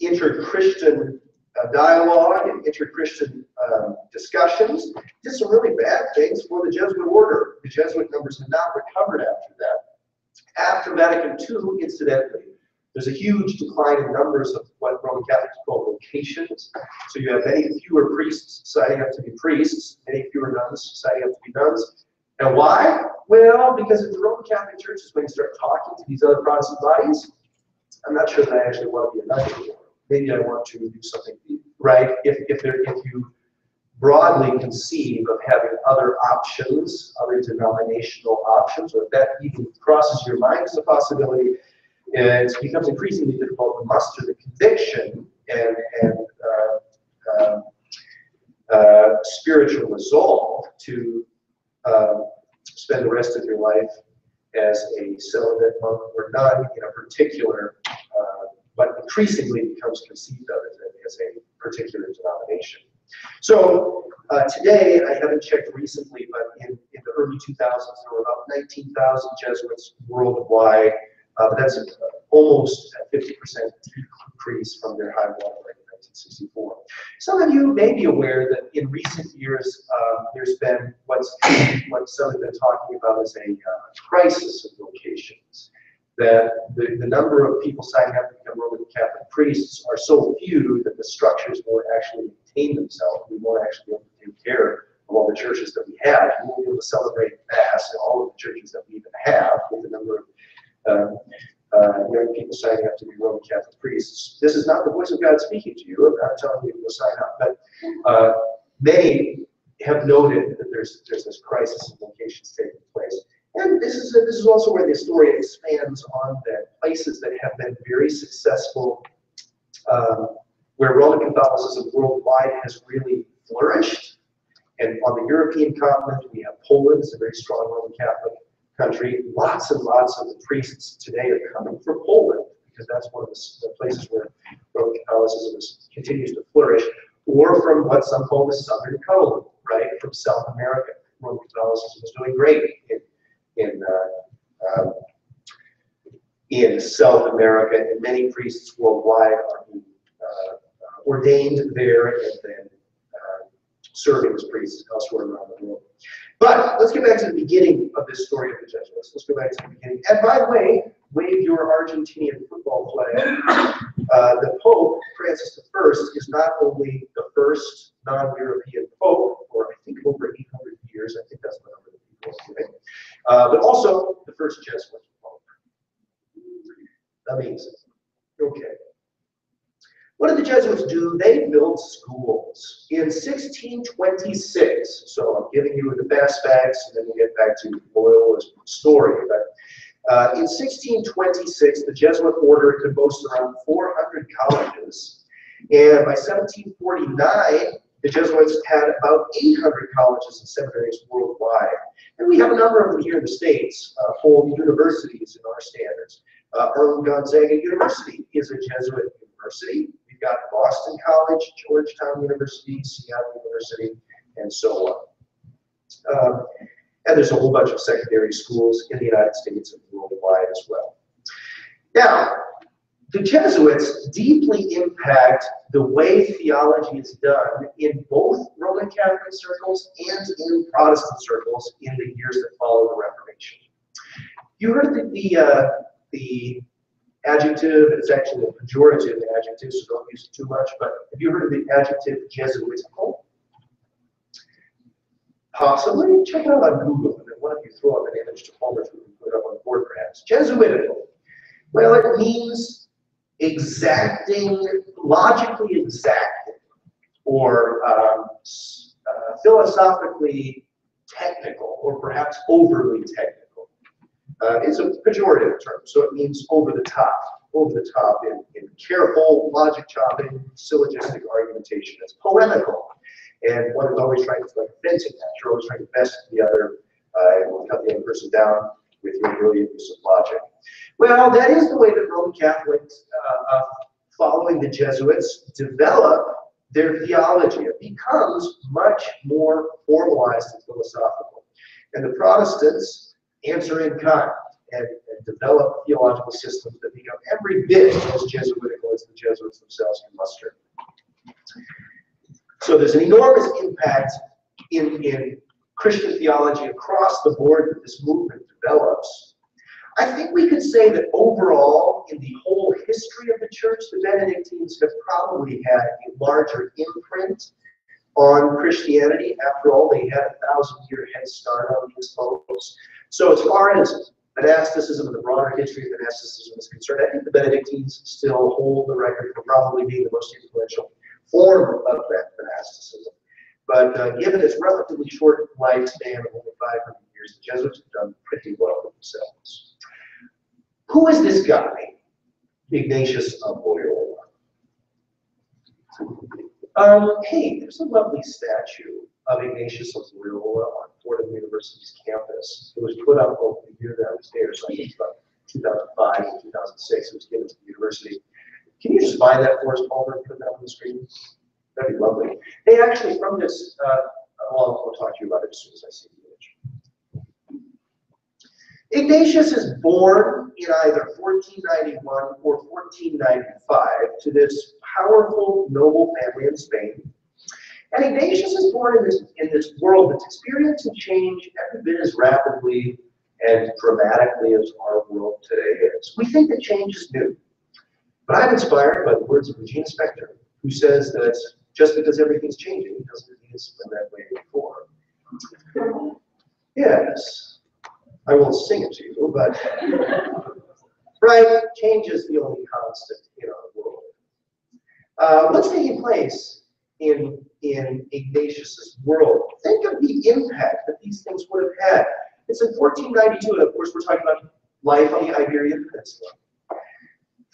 inter-Christian uh, dialogue and inter-Christian um, discussions. Did some really bad things for the Jesuit order. The Jesuit numbers have not recovered after that. After Vatican II, incidentally, there's a huge decline in numbers of what Roman Catholics call vocations. So you have many fewer priests signing up to be priests, many fewer nuns signing up to be nuns. And why? Well, because if the Roman Catholic Church is when you start talking to these other Protestant bodies, I'm not sure that I actually want to be a nun anymore. Maybe I want to do something, right? If, if, there, if you broadly conceive of having other options, other denominational options, or if that even crosses your mind as a possibility, it becomes increasingly difficult to muster the conviction and, and uh, uh, uh, spiritual resolve to um, spend the rest of your life as a celibate monk or nun in a particular, uh, but increasingly becomes conceived of as a, as a particular denomination. So uh, today, I haven't checked recently, but in, in the early 2000s, there were about 19,000 Jesuits worldwide. Uh, but that's almost a 50% decrease from their high water rate in 1964. Some of you may be aware that in recent years, um, there's been what's what some have been talking about as a uh, crisis of vocations. That the, the number of people signing up to become Roman Catholic priests are so few that the structures won't actually maintain themselves. We won't actually be able to take care of all the churches that we have. We won't be able to celebrate Mass in all of the churches that we even have with the number of um, uh, young people signing up to be Roman Catholic priests. This is not the voice of God speaking to you. I'm not telling you to sign up, but uh, many have noted that there's there's this crisis of vocations taking place. And this is a, this is also where the story expands on the places that have been very successful, um, where Roman Catholicism worldwide has really flourished. And on the European continent, we have Poland, it's a very strong Roman Catholic country. Lots and lots of the priests today are coming from Poland because that's one of the, places where Roman Catholicism is, continues to flourish, or from what some call the Southern Cone, right, from South America. Roman Catholicism is doing great in in uh, um, in South America, and many priests worldwide are being uh, ordained there and then uh, serving as priests elsewhere around the world. But let's get back to the beginning of this story of the Jesuits. Let's go back to the beginning. And by the way, wave your Argentinian football flag. Uh, the Pope, Francis I, is not only the first non-European Pope, or I think over 800 years, I think that's the number that people giving, uh, but also the first Jesuit Pope. Amazing. Okay. What did the Jesuits do? They built schools. In 1626, so I'm giving you the fast facts, and then we'll get back to Loyola's story. But uh, in 1626, the Jesuit order could boast around 400 colleges. And by 1749, The Jesuits had about 800 colleges and seminaries worldwide. And we have a number of them here in the States, uh, whole universities in our standards. Uh, Gonzaga University is a Jesuit university. We've got Boston College, Georgetown University, Seattle University, and so on. Um, and there's a whole bunch of secondary schools in the United States and worldwide as well. Now, the Jesuits deeply impact the way theology is done in both Roman Catholic circles and in Protestant circles in the years that follow the Reformation. You heard the, the, uh, the adjective, it's actually a pejorative adjective, so don't use it too much, but have you heard of the adjective Jesuitical? Possibly. Check it out on Google, and then why don't you throw up an image to Homer we can put it up on the board perhaps. Jesuitical. Well, it means exacting, logically exacting, or um, uh, philosophically technical, or perhaps overly technical. Uh, it's a pejorative term, so it means over the top, over the top in, in careful logic chopping, syllogistic argumentation. It's polemical, and one is always trying to like fencing that. You're always trying to best the other uh, and cut the other person down with your brilliant use of logic. Well, that is the way that Roman Catholics, uh, uh, following the Jesuits, develop their theology. It becomes much more formalized and philosophical. And the Protestants answer in kind and, and develop theological systems that become every bit as Jesuitical as the Jesuits themselves can muster. So there's an enormous impact in, in Christian theology across the board that this movement develops. I think we could say that overall, in the whole history of the church, the Benedictines have probably had a larger imprint on Christianity. After all, they had a thousand year head start on these folks. So as far as monasticism and the broader history of monasticism is concerned, I think the Benedictines still hold the record for probably being the most influential form of that monasticism. But uh, given its relatively short lifespan of only 500 years, the Jesuits have done pretty well themselves. Who is this guy? Ignatius of Loyola. Um, hey, there's a lovely statue of Ignatius of Loyola on Fordham University's campus. It was put up over the year that I was there, so I think about 2005 and 2006. It was given to the university. Can you just find that for us, Palmer, and put that on the screen? That'd be lovely. Hey, actually, from this, uh, well, I'll talk to you about it as soon as I see the image. Ignatius is born in either 1491 or 1495 to this powerful noble family in Spain. And Ignatius is born in this, in this world that's experiencing change every bit as rapidly and dramatically as our world today is. We think that change is new. But I'm inspired by the words of Regina Spektor, who says that just because everything's changing doesn't mean it's been that way before. Yes, I won't sing it to you, but right, change is the only constant in our world. Uh, what's taking place in in Ignatius's world? Think of the impact that these things would have had. It's in 1492, and of course we're talking about life on the Iberian Peninsula.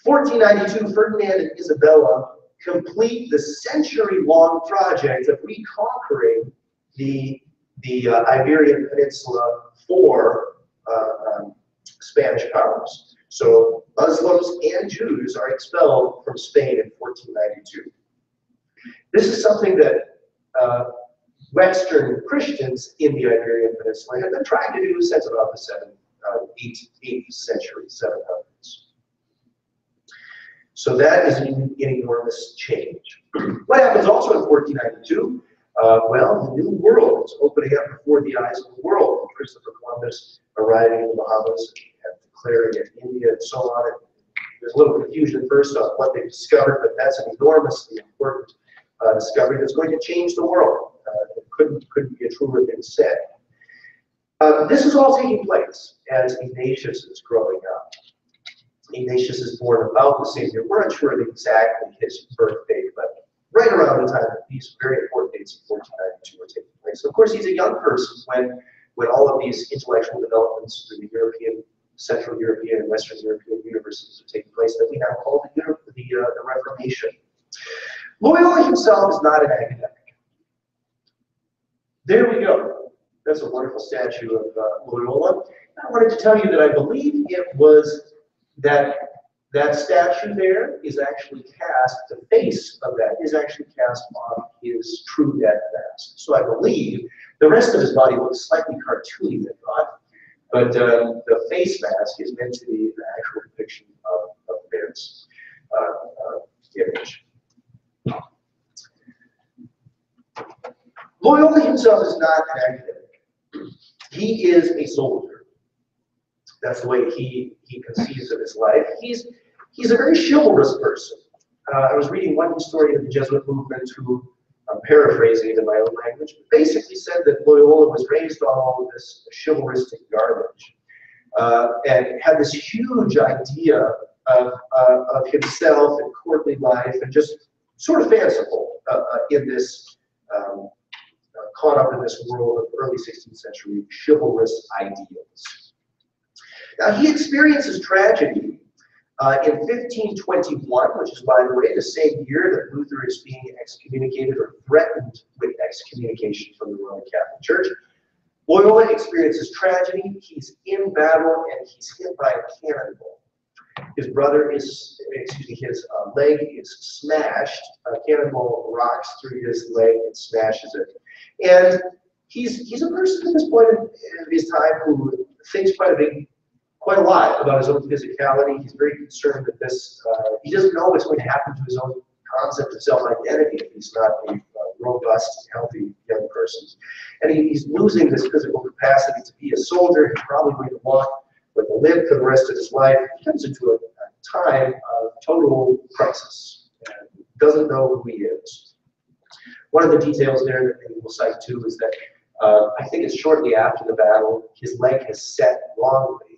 1492, Ferdinand and Isabella complete the century-long project of reconquering the, the uh, Iberian Peninsula for uh, um, Spanish powers. So Muslims and Jews are expelled from Spain in 1492. This is something that uh, Western Christians in the Iberian Peninsula have been trying to do since about the 7th, uh, 8th, 8th century, 700s. So that is an, enormous change. what happens also in 1492? Uh, well, the new world is opening up before the eyes of the world. Christopher Columbus arriving in the Bahamas and declaring it India and so on. And there's a little confusion first on what they discovered, but that's an enormously important uh, discovery that's going to change the world. Uh, it couldn't, couldn't be a truer thing said. Uh, this is all taking place as Ignatius is growing up. Ignatius is born about the same year. We're unsure of exactly his birth date, but right around the time that these very important dates of 1492 are taking place. So of course, he's a young person when, when all of these intellectual developments through the European, Central European, and Western European universities are taking place that we now call the, the, uh, the Reformation. Loyola himself is not an academic. There we go. That's a wonderful statue of uh, Loyola. I wanted to tell you that I believe it was that that statue there is actually cast, the face of that is actually cast on his true death mask. So I believe the rest of his body looks slightly cartoony, I thought, but uh, the face mask is meant to be the actual depiction of, of Bear's uh, uh, image. Loyola himself is not an academic. He is a soldier. That's the way he, he conceives of his life. He's, he's a very chivalrous person. Uh, I was reading one historian of the Jesuit movement who, I'm paraphrasing it in my own language, basically said that Loyola was raised on all of this chivalristic garbage uh, and had this huge idea of, uh, of himself and courtly life and just sort of fanciful uh, uh, in this um, uh, caught up in this world of early 16th century chivalrous ideals. Now, he experiences tragedy uh, in 1521, which is, by the way, the same year that Luther is being excommunicated or threatened with excommunication from the Roman Catholic Church. Loyola experiences tragedy. He's in battle and he's hit by a cannonball. His brother is, excuse me, his uh, leg is smashed. A cannonball rocks through his leg and smashes it. And he's he's a person at this point in, his time who thinks quite a big quite a lot about his own physicality. He's very concerned that this, uh, he doesn't know what's going to happen to his own concept of self-identity if he's not a uh, robust, healthy young person. And he, he's losing this physical capacity to be a soldier. He probably to walk with a limp for the rest of his life. He comes into a, a time of total crisis and doesn't know who he is. One of the details there that we'll cite too is that uh, I think it's shortly after the battle, his leg has set wrongly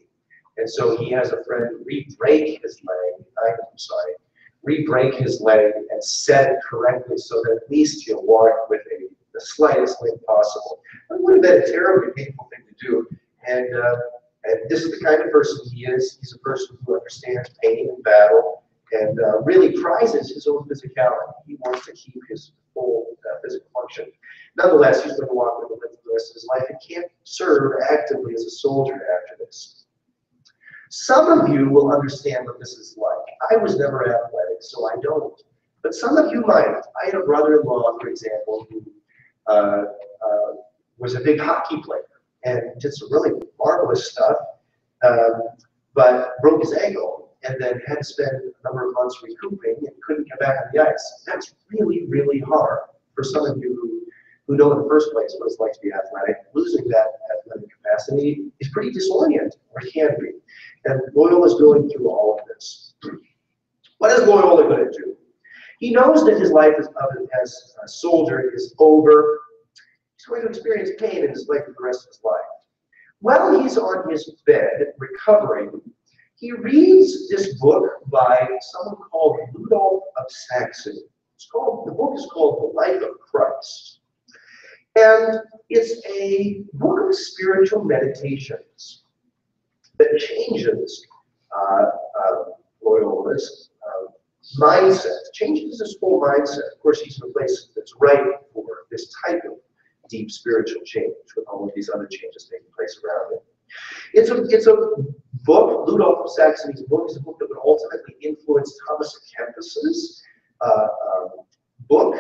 and so he has a friend re-break his leg, I'm sorry, re-break his leg and set it correctly so that at least he'll walk with a, the slightest limp possible. It would have been a terribly painful thing to do. And, uh, and this is the kind of person he is. He's a person who understands pain and battle and uh, really prizes his own physicality. He wants to keep his full uh, physical function. Nonetheless, he's going to walk with a limp the rest of his life and can't serve actively as a soldier after this. Some of you will understand what this is like. I was never athletic, so I don't. But some of you might. I had a brother-in-law, for example, who uh, uh, was a big hockey player and did some really marvelous stuff, um, but broke his ankle and then had to spend a number of months recouping and couldn't get back on the ice. That's really, really hard for some of you who, who know in the first place what it's like to be athletic. Losing that athletic capacity is pretty disorienting, or can be. And Loyola is going through all of this. What is Loyola going to do? He knows that his life as a soldier is over. He's going to experience pain in his life for the rest of his life. While he's on his bed recovering, he reads this book by someone called Rudolph of Saxony. It's called, the book is called The Life of Christ. And it's a book of spiritual meditations that changes uh, uh, Loyola's uh, mindset, changes his whole mindset. Of course, he's in a place that's right for this type of deep spiritual change with all of these other changes taking place around it. It's a, it's a book, Rudolph of Saxony's book is a book that would ultimately influence Thomas Kempis's uh, um, book.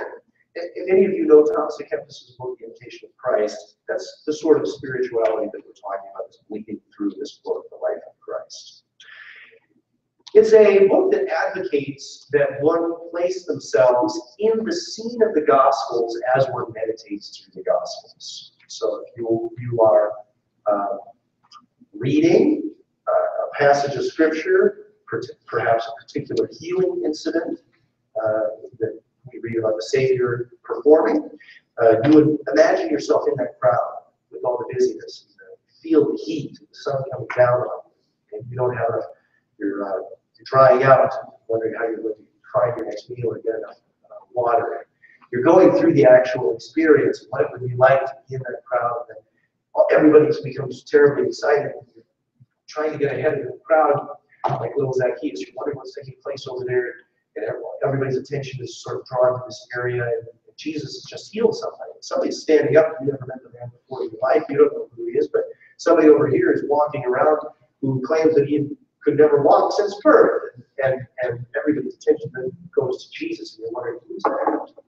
If any of you know Thomas Kempis's book, The Imitation of Christ, that's the sort of spirituality that we're talking about is bleeding through this book, The Life of Christ. It's a book that advocates that one place themselves in the scene of the Gospels as one meditates through the Gospels. So if you, you are uh, reading uh, a passage of Scripture, perhaps a particular healing incident uh, that we read about the Savior performing, uh, you would imagine yourself in that crowd with all the busyness, feel the heat, the sun coming down on you, and you don't have a, you're, uh, drying out, wondering how you're going to find your next meal or get enough uh, water. You're going through the actual experience, what it would be like to be in that crowd, and everybody becomes terribly excited. You're trying to get ahead of the crowd, like little Zacchaeus. You're wondering what's taking place over there, and everybody's attention is sort of drawn to this area, and Jesus has just healed somebody. Somebody's standing up, you never met the man before in your life, you don't know who he is, but somebody over here is walking around who claims that he could never walk since birth. And, and everybody's attention then goes to Jesus, and you're wondering who's that.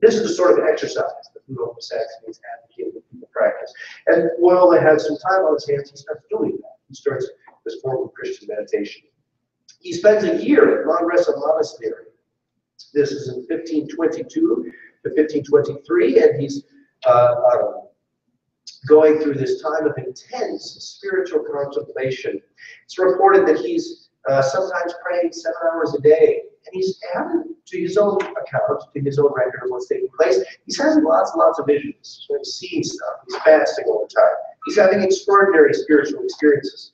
This is the sort of exercise that Rudolph Saxony's advocating that people practice. And Loyola had some time on his hands, he starts doing that. He starts this form of Christian meditation. He spends a year at Manresa Monastery. This is in 1522 to 1523, and he's uh, uh, going through this time of intense spiritual contemplation. It's reported that he's uh, sometimes praying seven hours a day, and he's having, to his own account, to his own record of what's taking place, he's having lots and lots of visions. He's seeing stuff. He's fasting all the time. He's having extraordinary spiritual experiences.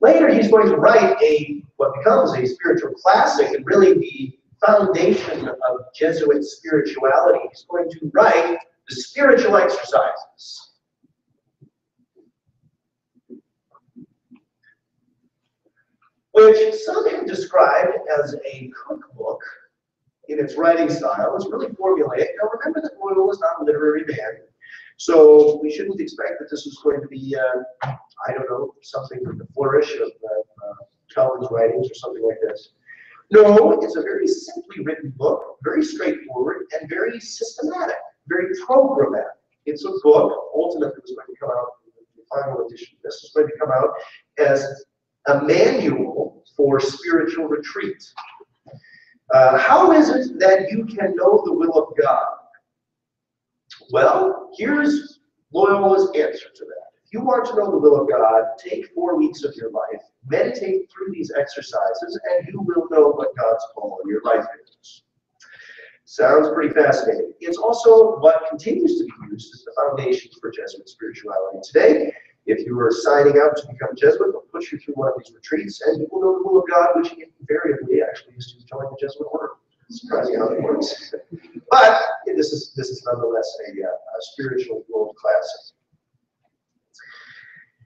Later, he's going to write a what becomes a spiritual classic and really the foundation of Jesuit spirituality. He's going to write the spiritual exercises. Which some have described as a cookbook in its writing style. It's really formulaic. Now remember that Loyola was not a literary man. So we shouldn't expect that this is going to be, uh, I don't know, something with the flourish of uh, uh, writings or something like this. No, it's a very simply written book, very straightforward, and very systematic, very programmatic. It's a book, ultimately it's going to come out, the final edition this is going to come out as a manual for spiritual retreat. Uh, how is it that you can know the will of God? Well, here's Loyola's answer to that. If you want to know the will of God, take four weeks of your life, meditate through these exercises, and you will know what God's call in your life is. Sounds pretty fascinating. It's also what continues to be used as the foundation for Jesuit spirituality today. If you are signing up to become a Jesuit, they'll put you through one of these retreats, and you will know the will of God, which invariably actually is to join the Jesuit order. Surprising how it works. But this is this is nonetheless a, uh, a spiritual world class.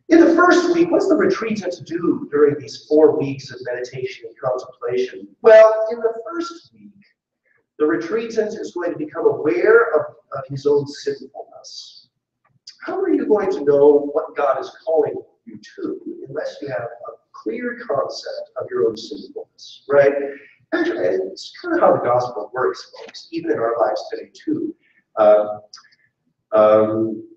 In the first week, what's the retreatant to do during these four weeks of meditation and contemplation? Well, in the first week, the retreatant is going to become aware of, of his own sinfulness. How are you going to know what God is calling you to unless you have a clear concept of your own sinfulness, right? Actually, it's kind of how the gospel works, folks, even in our lives today, too. Um, um,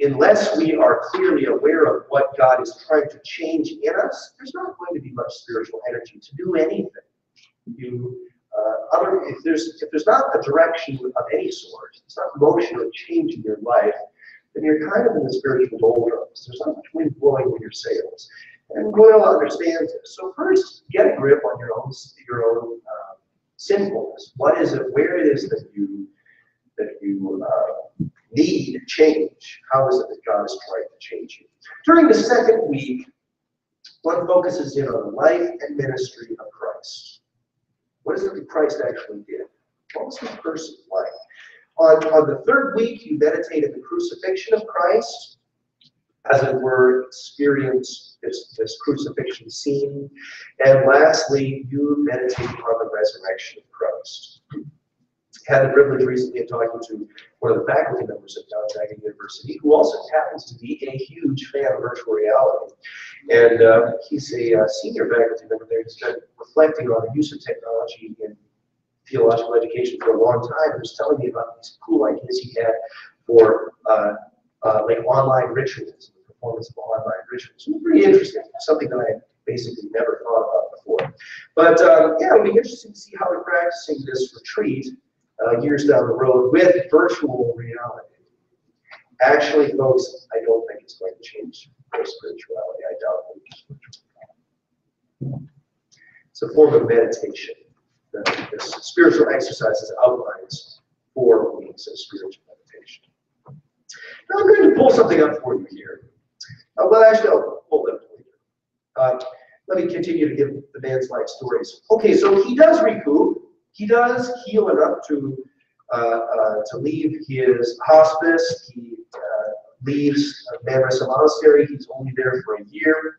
unless we are clearly aware of what God is trying to change in us, there's not going to be much spiritual energy to do anything. You, uh, other, if there's if there's not a direction of any sort, it's not motion or change in your life, then you're kind of in the spiritual doldrums. There's not much wind blowing in your sails. And Loyola understands this. So first, get a grip on your own your own uh, sinfulness. What is it? Where it is that you that you uh, need change? How is it that God is trying to change you? During the second week, one focuses in on the life and ministry of Christ. What is it that Christ actually did? What was his person like? On, on the third week, you meditate on the crucifixion of Christ as it were, experience this, this crucifixion scene. And lastly, you meditate on the resurrection of Christ. Had the privilege recently of talking to one of the faculty members at Gonzaga University, who also happens to be a huge fan of virtual reality. And uh, he's a uh, senior faculty member there. He's been reflecting on the use of technology in theological education for a long time. He was telling me about these cool ideas he had for uh, uh, like online rituals, the performance of online rituals. It was pretty interesting, something that I had basically never thought about before. But um, yeah, it'll be interesting to see how they're practicing this retreat uh, years down the road with virtual reality. Actually, folks, I don't think it's going to change their spirituality. I doubt it. It's a form of meditation. Spiritual exercises outlines four weeks of spiritual meditation. Now I'm going to pull something up for you here. Uh, well, actually, I'll pull that for you. Uh, let me continue to give the man's life stories. Okay, so he does recoup. He does heal enough to uh, uh to leave his hospice. He uh, leaves Manresa Monastery. He's only there for a year.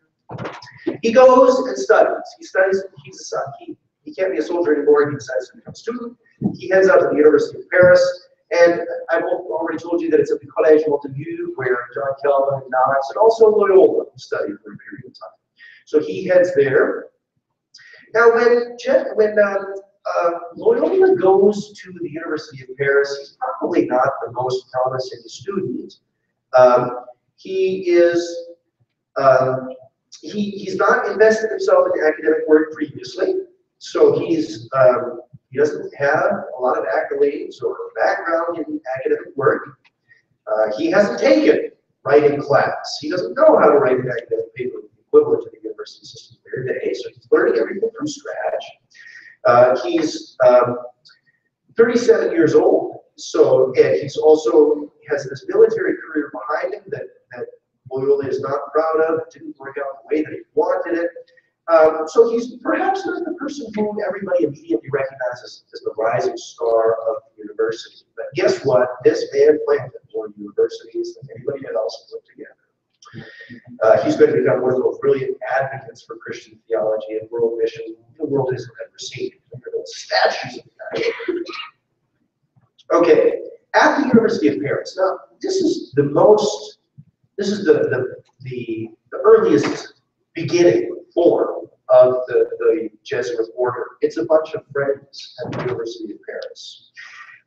He goes and studies. He studies. He's a, he can't be a soldier anymore, he decides to become a student. He heads out to the University of Paris, and I've already told you that it's at the Collège Montaigu, where John Calvin and Knox, and also Loyola studied for a period of time. So he heads there. Now, when when um, uh, Loyola goes to the University of Paris, he's probably not the most promising student. Um, he is um, he, he's not invested himself in academic work previously, so he's um, he doesn't have a lot of accolades or background in academic work. Uh, he hasn't taken writing class. He doesn't know how to write an academic paper equivalent to the university system today, so he's learning everything from scratch. Uh, he's um, 37 years old, so and he's also has this military career behind him that, that Loyola is not proud of. It didn't work out the way that he wanted it. Um, so he's perhaps not the person whom everybody immediately recognizes as the rising star of the university. But guess what? This man planted more universities than anybody else put together. Uh, he's going to become one of the most brilliant advocates for Christian theology and world mission the world has ever seen. At those statues of guy. Okay, at the University of Paris. Now, this is the most, this is the, the, the, the earliest beginning form of the, the Jesuit order. It's a bunch of friends at the University of Paris.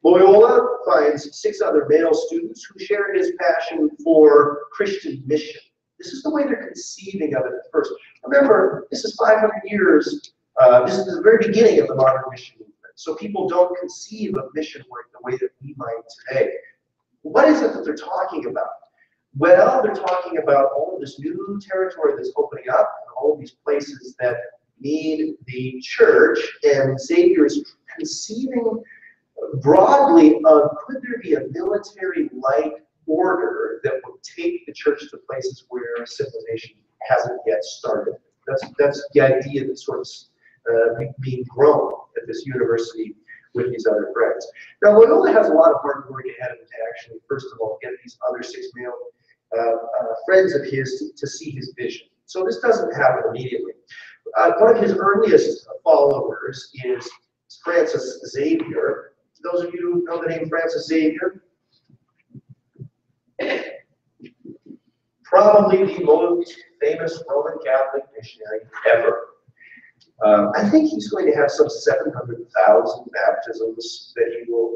Loyola finds six other male students who share his passion for Christian mission. This is the way they're conceiving of it at first. Remember, this is 500 years, uh, this is the very beginning of the modern mission movement. So people don't conceive of mission work the way that we might today. What is it that they're talking about? Well, they're talking about all of this new territory that's opening up, all these places that need the church, and Xavier is conceiving broadly of could there be a military-like order that would take the church to places where civilization hasn't yet started. That's that's the idea that's sort of uh, being grown at this university with these other friends. Now, Loyola has a lot of hard work ahead of him to actually, first of all, get these other six male uh, uh, friends of his to, to see his vision. So this doesn't happen immediately. Uh, one of his earliest followers is Francis Xavier. Those of you who know the name Francis Xavier, probably the most famous Roman Catholic missionary ever. Um, I think he's going to have some 700,000 baptisms that he will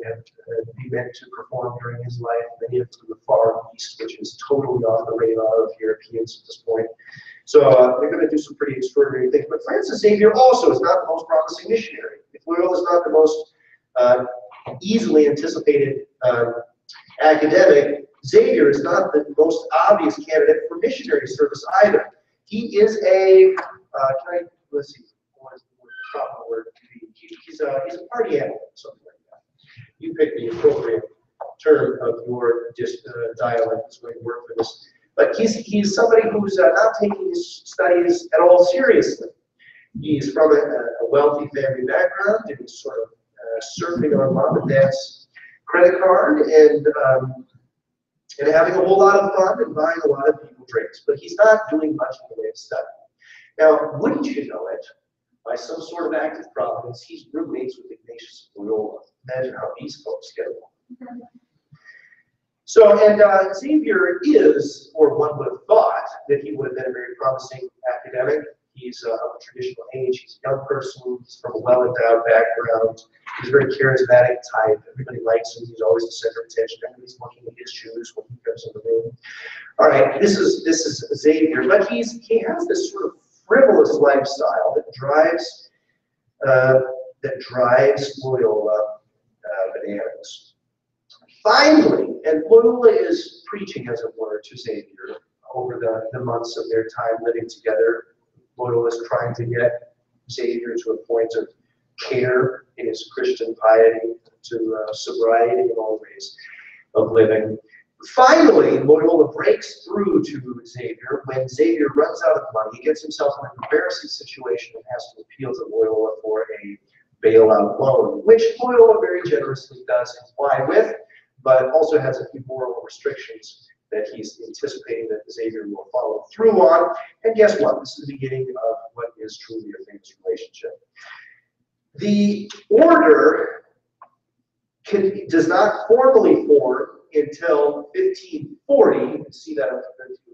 be meant to perform during his life, many of them in the Far East, which is totally off the radar of Europeans at this point. So uh, they're going to do some pretty extraordinary things. But Francis Xavier also is not the most promising missionary. If Loyola is not the most uh, easily anticipated um, academic, Xavier is not the most obvious candidate for missionary service either. He is a, uh, I, let's see, what is the word? He's a, he's a party animal, something like that. You pick the appropriate term of your dis, uh, dialect that's going to work for this. But he's, he's somebody who's uh, not taking his studies at all seriously. He's from a, a wealthy family background and he's sort of uh, surfing on mom and dad's credit card and um, and having a whole lot of fun and buying a lot of people drinks. But he's not doing much in the way of study. Now, wouldn't you know it? By some sort of act of providence, he's roommates with Ignatius of Loyola. Imagine how these folks get along. So, and uh, Xavier is, or one would have thought, that he would have been a very promising academic. He's uh, of a traditional age. He's a young person. He's from a well-endowed background. He's a very charismatic type. Everybody likes him. He's always the center of attention. Everybody's looking at his shoes when he comes in the room. All right, this is this is Xavier, but he's he has this sort of frivolous lifestyle that drives uh, that drives Loyola uh, bananas. Finally, and Loyola is preaching, as it were, to Xavier over the, the months of their time living together. Loyola is trying to get Xavier to a point of care in his Christian piety, to uh, sobriety in all ways of living. Finally, Loyola breaks through to Xavier when Xavier runs out of money. He gets himself in an embarrassing situation and has to appeal to Loyola for a bailout loan, which Loyola very generously does comply with, but also has a few moral restrictions that he's anticipating that Xavier will follow through on. And guess what? This is the beginning of what is truly a famous relationship. The order can, does not formally form until fifteen forty, you can see that, up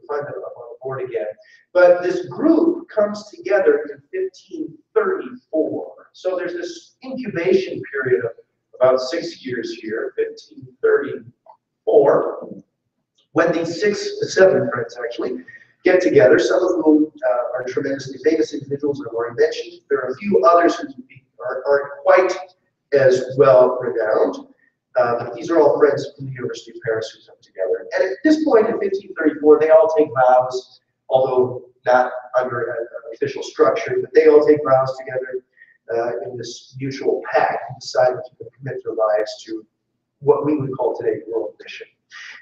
find that up on the board again. But this group comes together in fifteen thirty-four. So there's this incubation period of about six years here, fifteen thirty-four, when these six, seven friends actually, get together, some of whom uh, are tremendously famous individuals I've already mentioned. There are a few others who are- aren't quite as well renowned. Uh, but these are all friends from the University of Paris who come together. And at this point in 1534, they all take vows, although not under an official structure, but they all take vows together uh, in this mutual pact and decide to commit their lives to what we would call today world mission.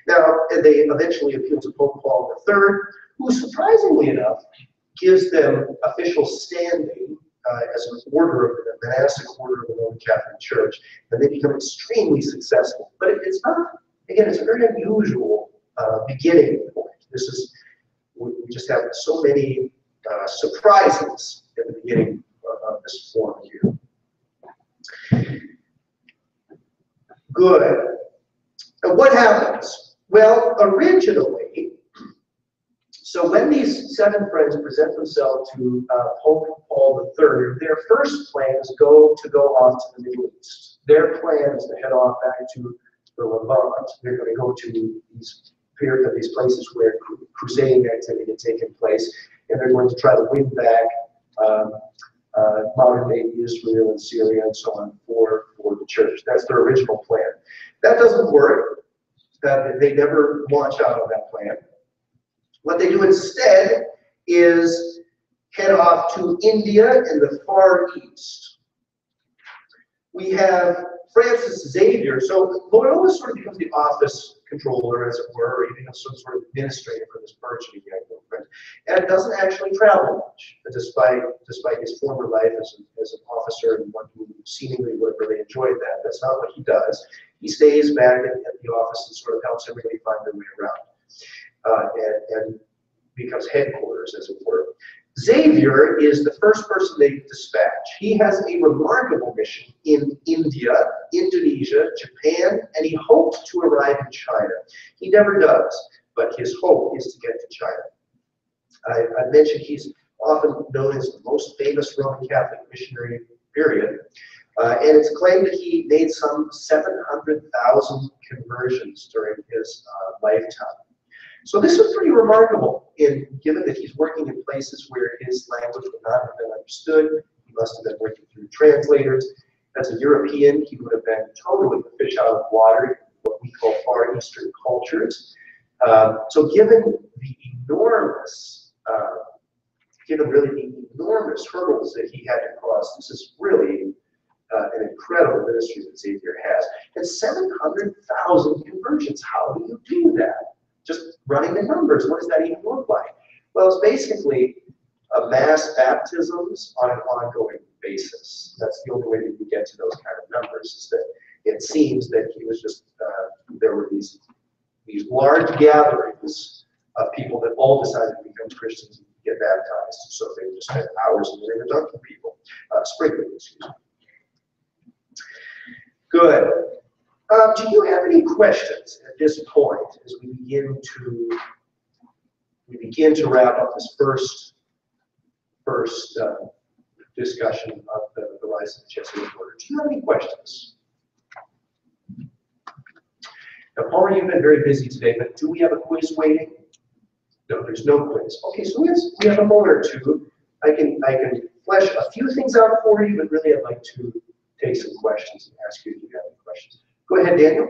Now, they eventually appeal to Pope Paul III, who surprisingly enough gives them official standing uh, as an order of the monastic order of the Roman Catholic Church, and they become extremely successful. But it's not, again, it's a very unusual uh, beginning point. This is, we we just have so many uh, surprises at the beginning this form here. Good. And what happens? Well, originally, so when these seven friends present themselves to uh, Pope Paul III, their first plans go to go off to the Middle East. Their plan is to head off back to the Levant. They're going to go to these period of these places where cru- crusading activity had taken place, and they're going to try to win back um, uh, modern day Israel and Syria and so on for, for the church. That's their original plan. That doesn't work. They never launch out on that plan. What they do instead is head off to India and the Far East. We have Francis Xavier. So Loyola sort of becomes the office controller, as it were, or becomes some sort of administrator for this burgeoning young movement, and doesn't actually travel much, despite despite his former life as, a- as an officer and one who seemingly would have really enjoyed that. That's not what he does. He stays back at, at the office and sort of helps everybody find their way around, uh, and, and becomes headquarters, as it were. Xavier is the first person they dispatch. He has a remarkable mission in India, Indonesia, Japan, and he hoped to arrive in China. He never does, but his hope is to get to China. I, I mentioned he's often known as the most famous Roman Catholic missionary, period. Uh, and it's claimed that he made some 700,000 conversions during his uh, lifetime. So this is pretty remarkable, in given that he's working in places where his language would not have been understood. He must have been working through translators. As a European, he would have been totally fish out of water in what we call Far Eastern cultures. Um, so given the enormous, uh, given really the enormous hurdles that he had to cross, this is really uh, an incredible ministry that Xavier has. And 700,000 conversions, how do you do that? Just running the numbers, what does that even look like? Well, it's basically uh, mass baptisms on an ongoing basis. That's the only way that you get to those kind of numbers, is that it seems that he was just, uh, there were these, these large gatherings of people that all decided to become Christians and get baptized. So they just spend hours in the river dunking people, uh, sprinkling, excuse me. Good. Uh, do you have any questions at this point as we begin to we begin to wrap up this first first uh, discussion of the, the rise of the Jesuit order? Do you have any questions? Now, Palmer, you've been very busy today, but do we have a quiz waiting? No, there's no quiz. Okay, so we have, we have a moment or two. I can I can flesh a few things out for you, but really I'd like to take some questions and ask you if you have any questions. Go ahead, Daniel.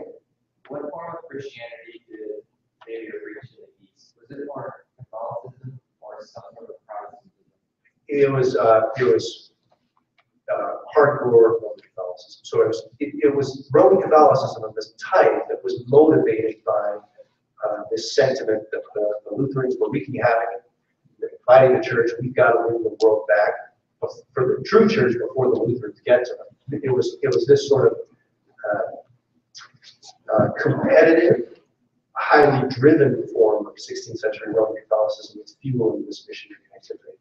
What form of Christianity did Xavier preach in the East? Was it more Catholicism or some sort of Protestantism? It was, uh, it was, uh, hardcore Roman Catholicism. So it was, it, it was Roman Catholicism of this type that was motivated by, uh, this sentiment that the, the Lutherans were wreaking havoc, fighting the church, we've got to win the world back for the true church before the Lutherans get to them. It was, it was this sort of, uh, uh, competitive, highly driven form of 16th century Roman Catholicism that's fueling this missionary activity.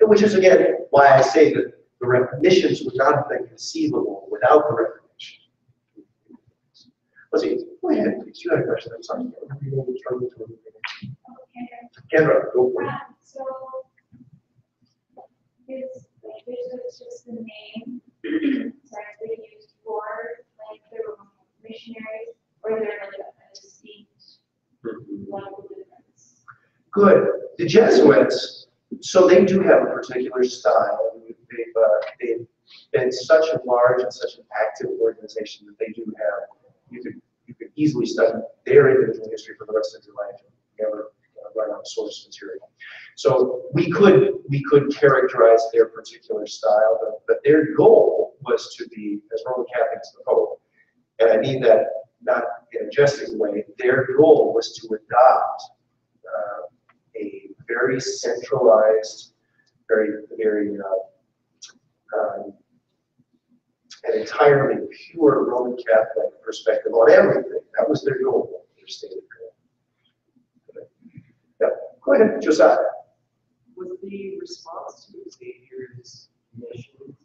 And Which is again, why I say that the Re- missions would not have been conceivable without the Reformation. Let's see, go ahead, please, you had a question, I'm sorry. Kendra, go for it. Um, So, is, like, is just the name, sorry, used for, like, the missionaries, or they're like a distinct, level difference? Good. The Jesuits, so they do have a particular style. They've, uh, they've been such a large and such an active organization that they do have, you could, you could easily study their individual history for the rest of your life and never run out of source material. So we could, we could characterize their particular style, but, but their goal was to be as Roman Catholic as the Pope. And I mean that not in a jesting way, their goal was to adopt uh, a very centralized, very, very, uh, um, an entirely pure Roman Catholic perspective on everything. That was their goal, their stated goal. Yeah, go ahead, Josiah. Was the response to the Xavier's mission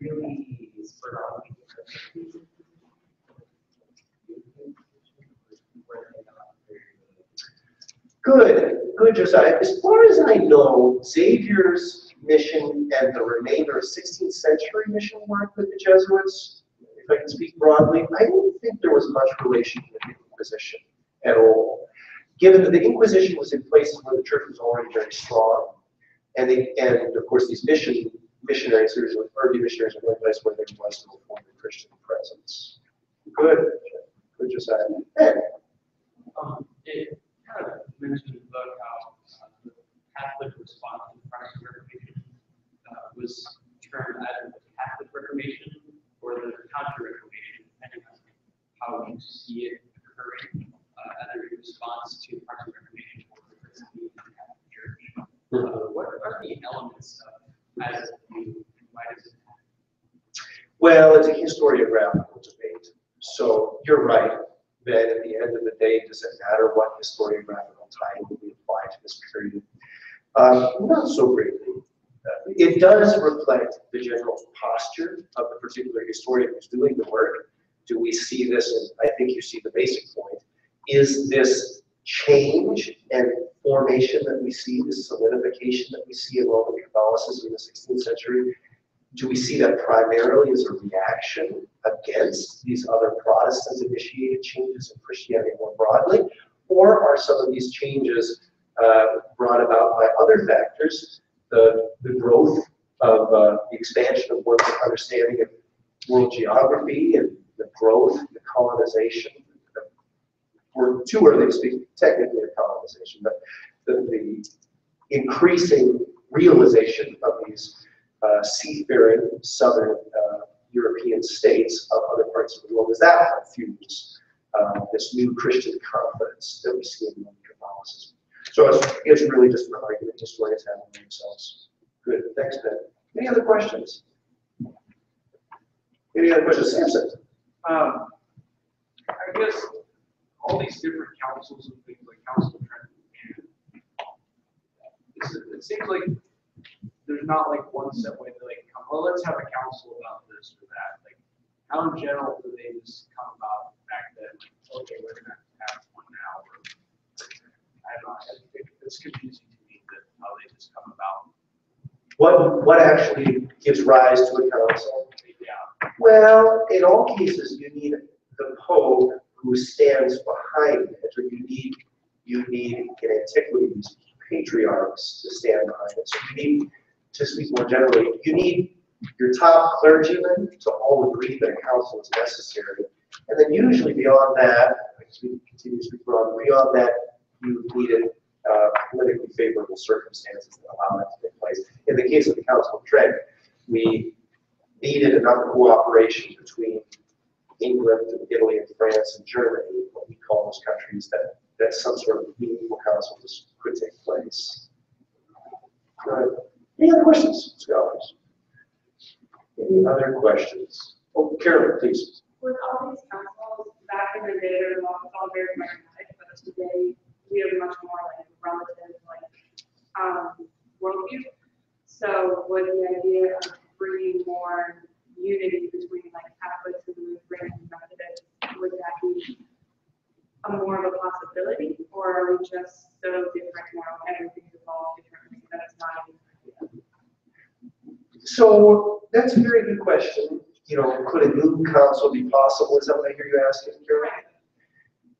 really spurred on? Good, good, Josiah. As far as I know, Xavier's mission and the remainder of 16th century mission work with the Jesuits, if I can speak broadly, I don't think there was much relation to the Inquisition at all. Given that the Inquisition was in places where the church was already very strong, and and of course, these mission, missionaries, early missionaries were in place where there was no form of Christian presence. Good, good, Josiah. Ed? Um, kind of the book how uh, the Catholic response to the Protestant Reformation uh, was termed either the Catholic Reformation or the Counter-Reformation, depending on how you see it occurring, uh, either in response to the Protestant Reformation or the Christianity of the Catholic Church. Uh, What are the elements of as you, why does? Well, it's a historiographical debate. So you're right, that at the end of the day, does it matter what historiographical time we apply to this period? Um, not so greatly. Uh, It does reflect the general posture of the particular historian who's doing the work. Do we see this, and I think you see the basic point, is this change and formation that we see, this solidification that we see in Roman Catholicism in the 16th century, do we see that primarily as a reaction against these other Protestant initiated changes in Christianity more broadly? Or are some of these changes uh, brought about by other factors, the, the growth of uh, the expansion of one's understanding of world geography and the growth, the colonization, we're too early to speak technically of colonization, but the, the increasing realization of these uh, seafaring southern uh, European states of other parts of the world. Is that what fuels uh, this new Christian confidence that we see in Catholicism? So it's, it's really just an argument historians have among themselves. Good, thanks, Ben. Any other questions? Any other questions? Samson? Um, I guess all these different councils and things like Council of Trent and it seems like there's not like one set way to like come, well, let's have a council about this or that. Like, how in general do they just come about back then? Okay, we're gonna have one now. or- I don't know, I think it's confusing to me that how they just come about. What, what actually gives rise to a council? Yeah, Well, in all cases, you need the Pope who stands behind it, or you need, you need in antiquities patriarchs to stand behind it. So you need, to speak more generally, you need your top clergymen to all agree that a council is necessary. And then usually beyond that, as we continue to speak broadly, beyond that, you needed uh, politically favorable circumstances that allow that to take place. In the case of the Council of Trent, we needed enough cooperation between England and Italy and France and Germany, what we call those countries, that, that some sort of meaningful council could take place. Good. Any other questions, scholars? Any other questions? Oh, Carolyn, please. With all these councils, back in the day, there was all- all very pragmatic, but today, we have much more like relative, like, um, worldview. So would the idea of bringing more unity between like Catholics and Lutheran and Methodists, would that be a more of a possibility? Or are we just so different now, everything's evolved differently, that it's not even an idea? So that's a very good question. You know, could a new council be possible? Is that what I hear you asking, Carol?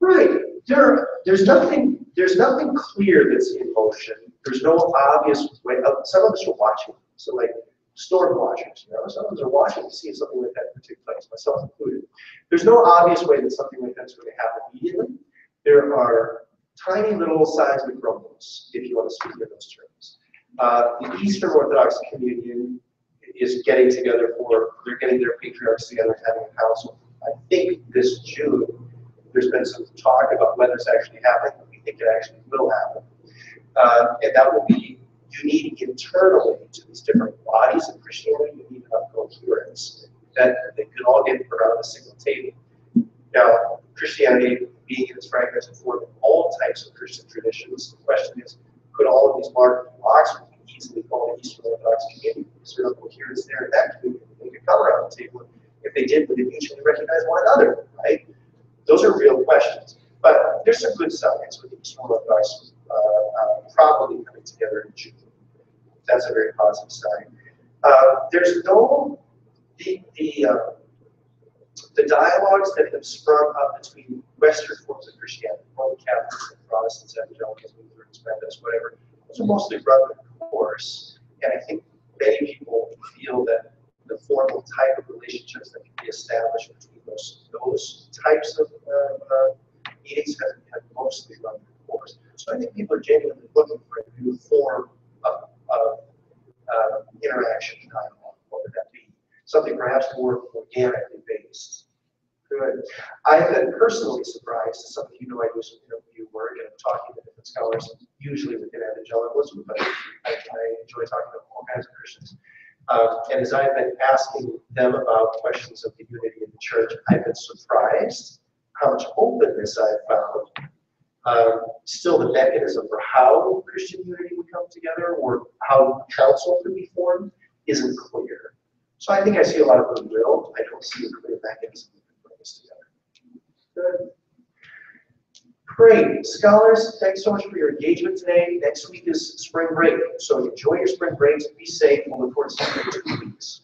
Right, there, there's nothing, there's nothing clear that's in motion. There's no obvious way, uh, some of us are watching, so like storm watchers, you know, some of us are watching to see if something like that could take place, myself included. There's no obvious way that something like that's going to happen immediately. There are tiny little seismic rumbles, if you want to speak in those terms. Uh, the Eastern Orthodox Communion is getting together for, they're getting their patriarchs together and having a council. I think this June, there's been some talk about whether it's actually happening, we think it actually will happen. Uh, and that will be unique internally to these different bodies of Christianity, you need enough coherence that they can all get around a single table. Now, Christianity, being in its fragmented form all types of Christian traditions, the question is, could all of these large blocks easily the Eastern Orthodox community? Is there enough coherence there in that community? They could come around the table. If they did, would they mutually recognize one another, right? Those are real questions. But there's some good signs with the Eastern Orthodox uh, uh, probably coming together in June. That's a very positive sign. Uh, there's no, the, the, uh, the dialogues that have sprung up between Western forms of Christianity, Roman Catholics, and Protestants, Evangelicals, Lutherans, Methodists, whatever, those are mostly the course. And I think many people feel that the formal type of relationships that can be established between those, those types of uh, uh, meetings have, have mostly run the course. So I think people are genuinely looking for a new form of, of uh, interaction dialogue. What would that be? Something perhaps more organically based. Good. I've been personally surprised, as some of you know, I do some interview work and I'm talking to different scholars, usually within evangelicalism, but I, I enjoy talking to all kinds of Christians. Um, and as I've been asking them about questions of the unity of the church, I've been surprised how much openness I've found. Um, still, the mechanism for how Christian unity would come together or how council could be formed isn't clear. So I think I see a lot of goodwill. I don't see a clear mechanism us together. Good. Great. Scholars, thanks so much for your engagement today. Next week is spring break, so enjoy your spring breaks. Be safe. We'll look forward to seeing you in two weeks.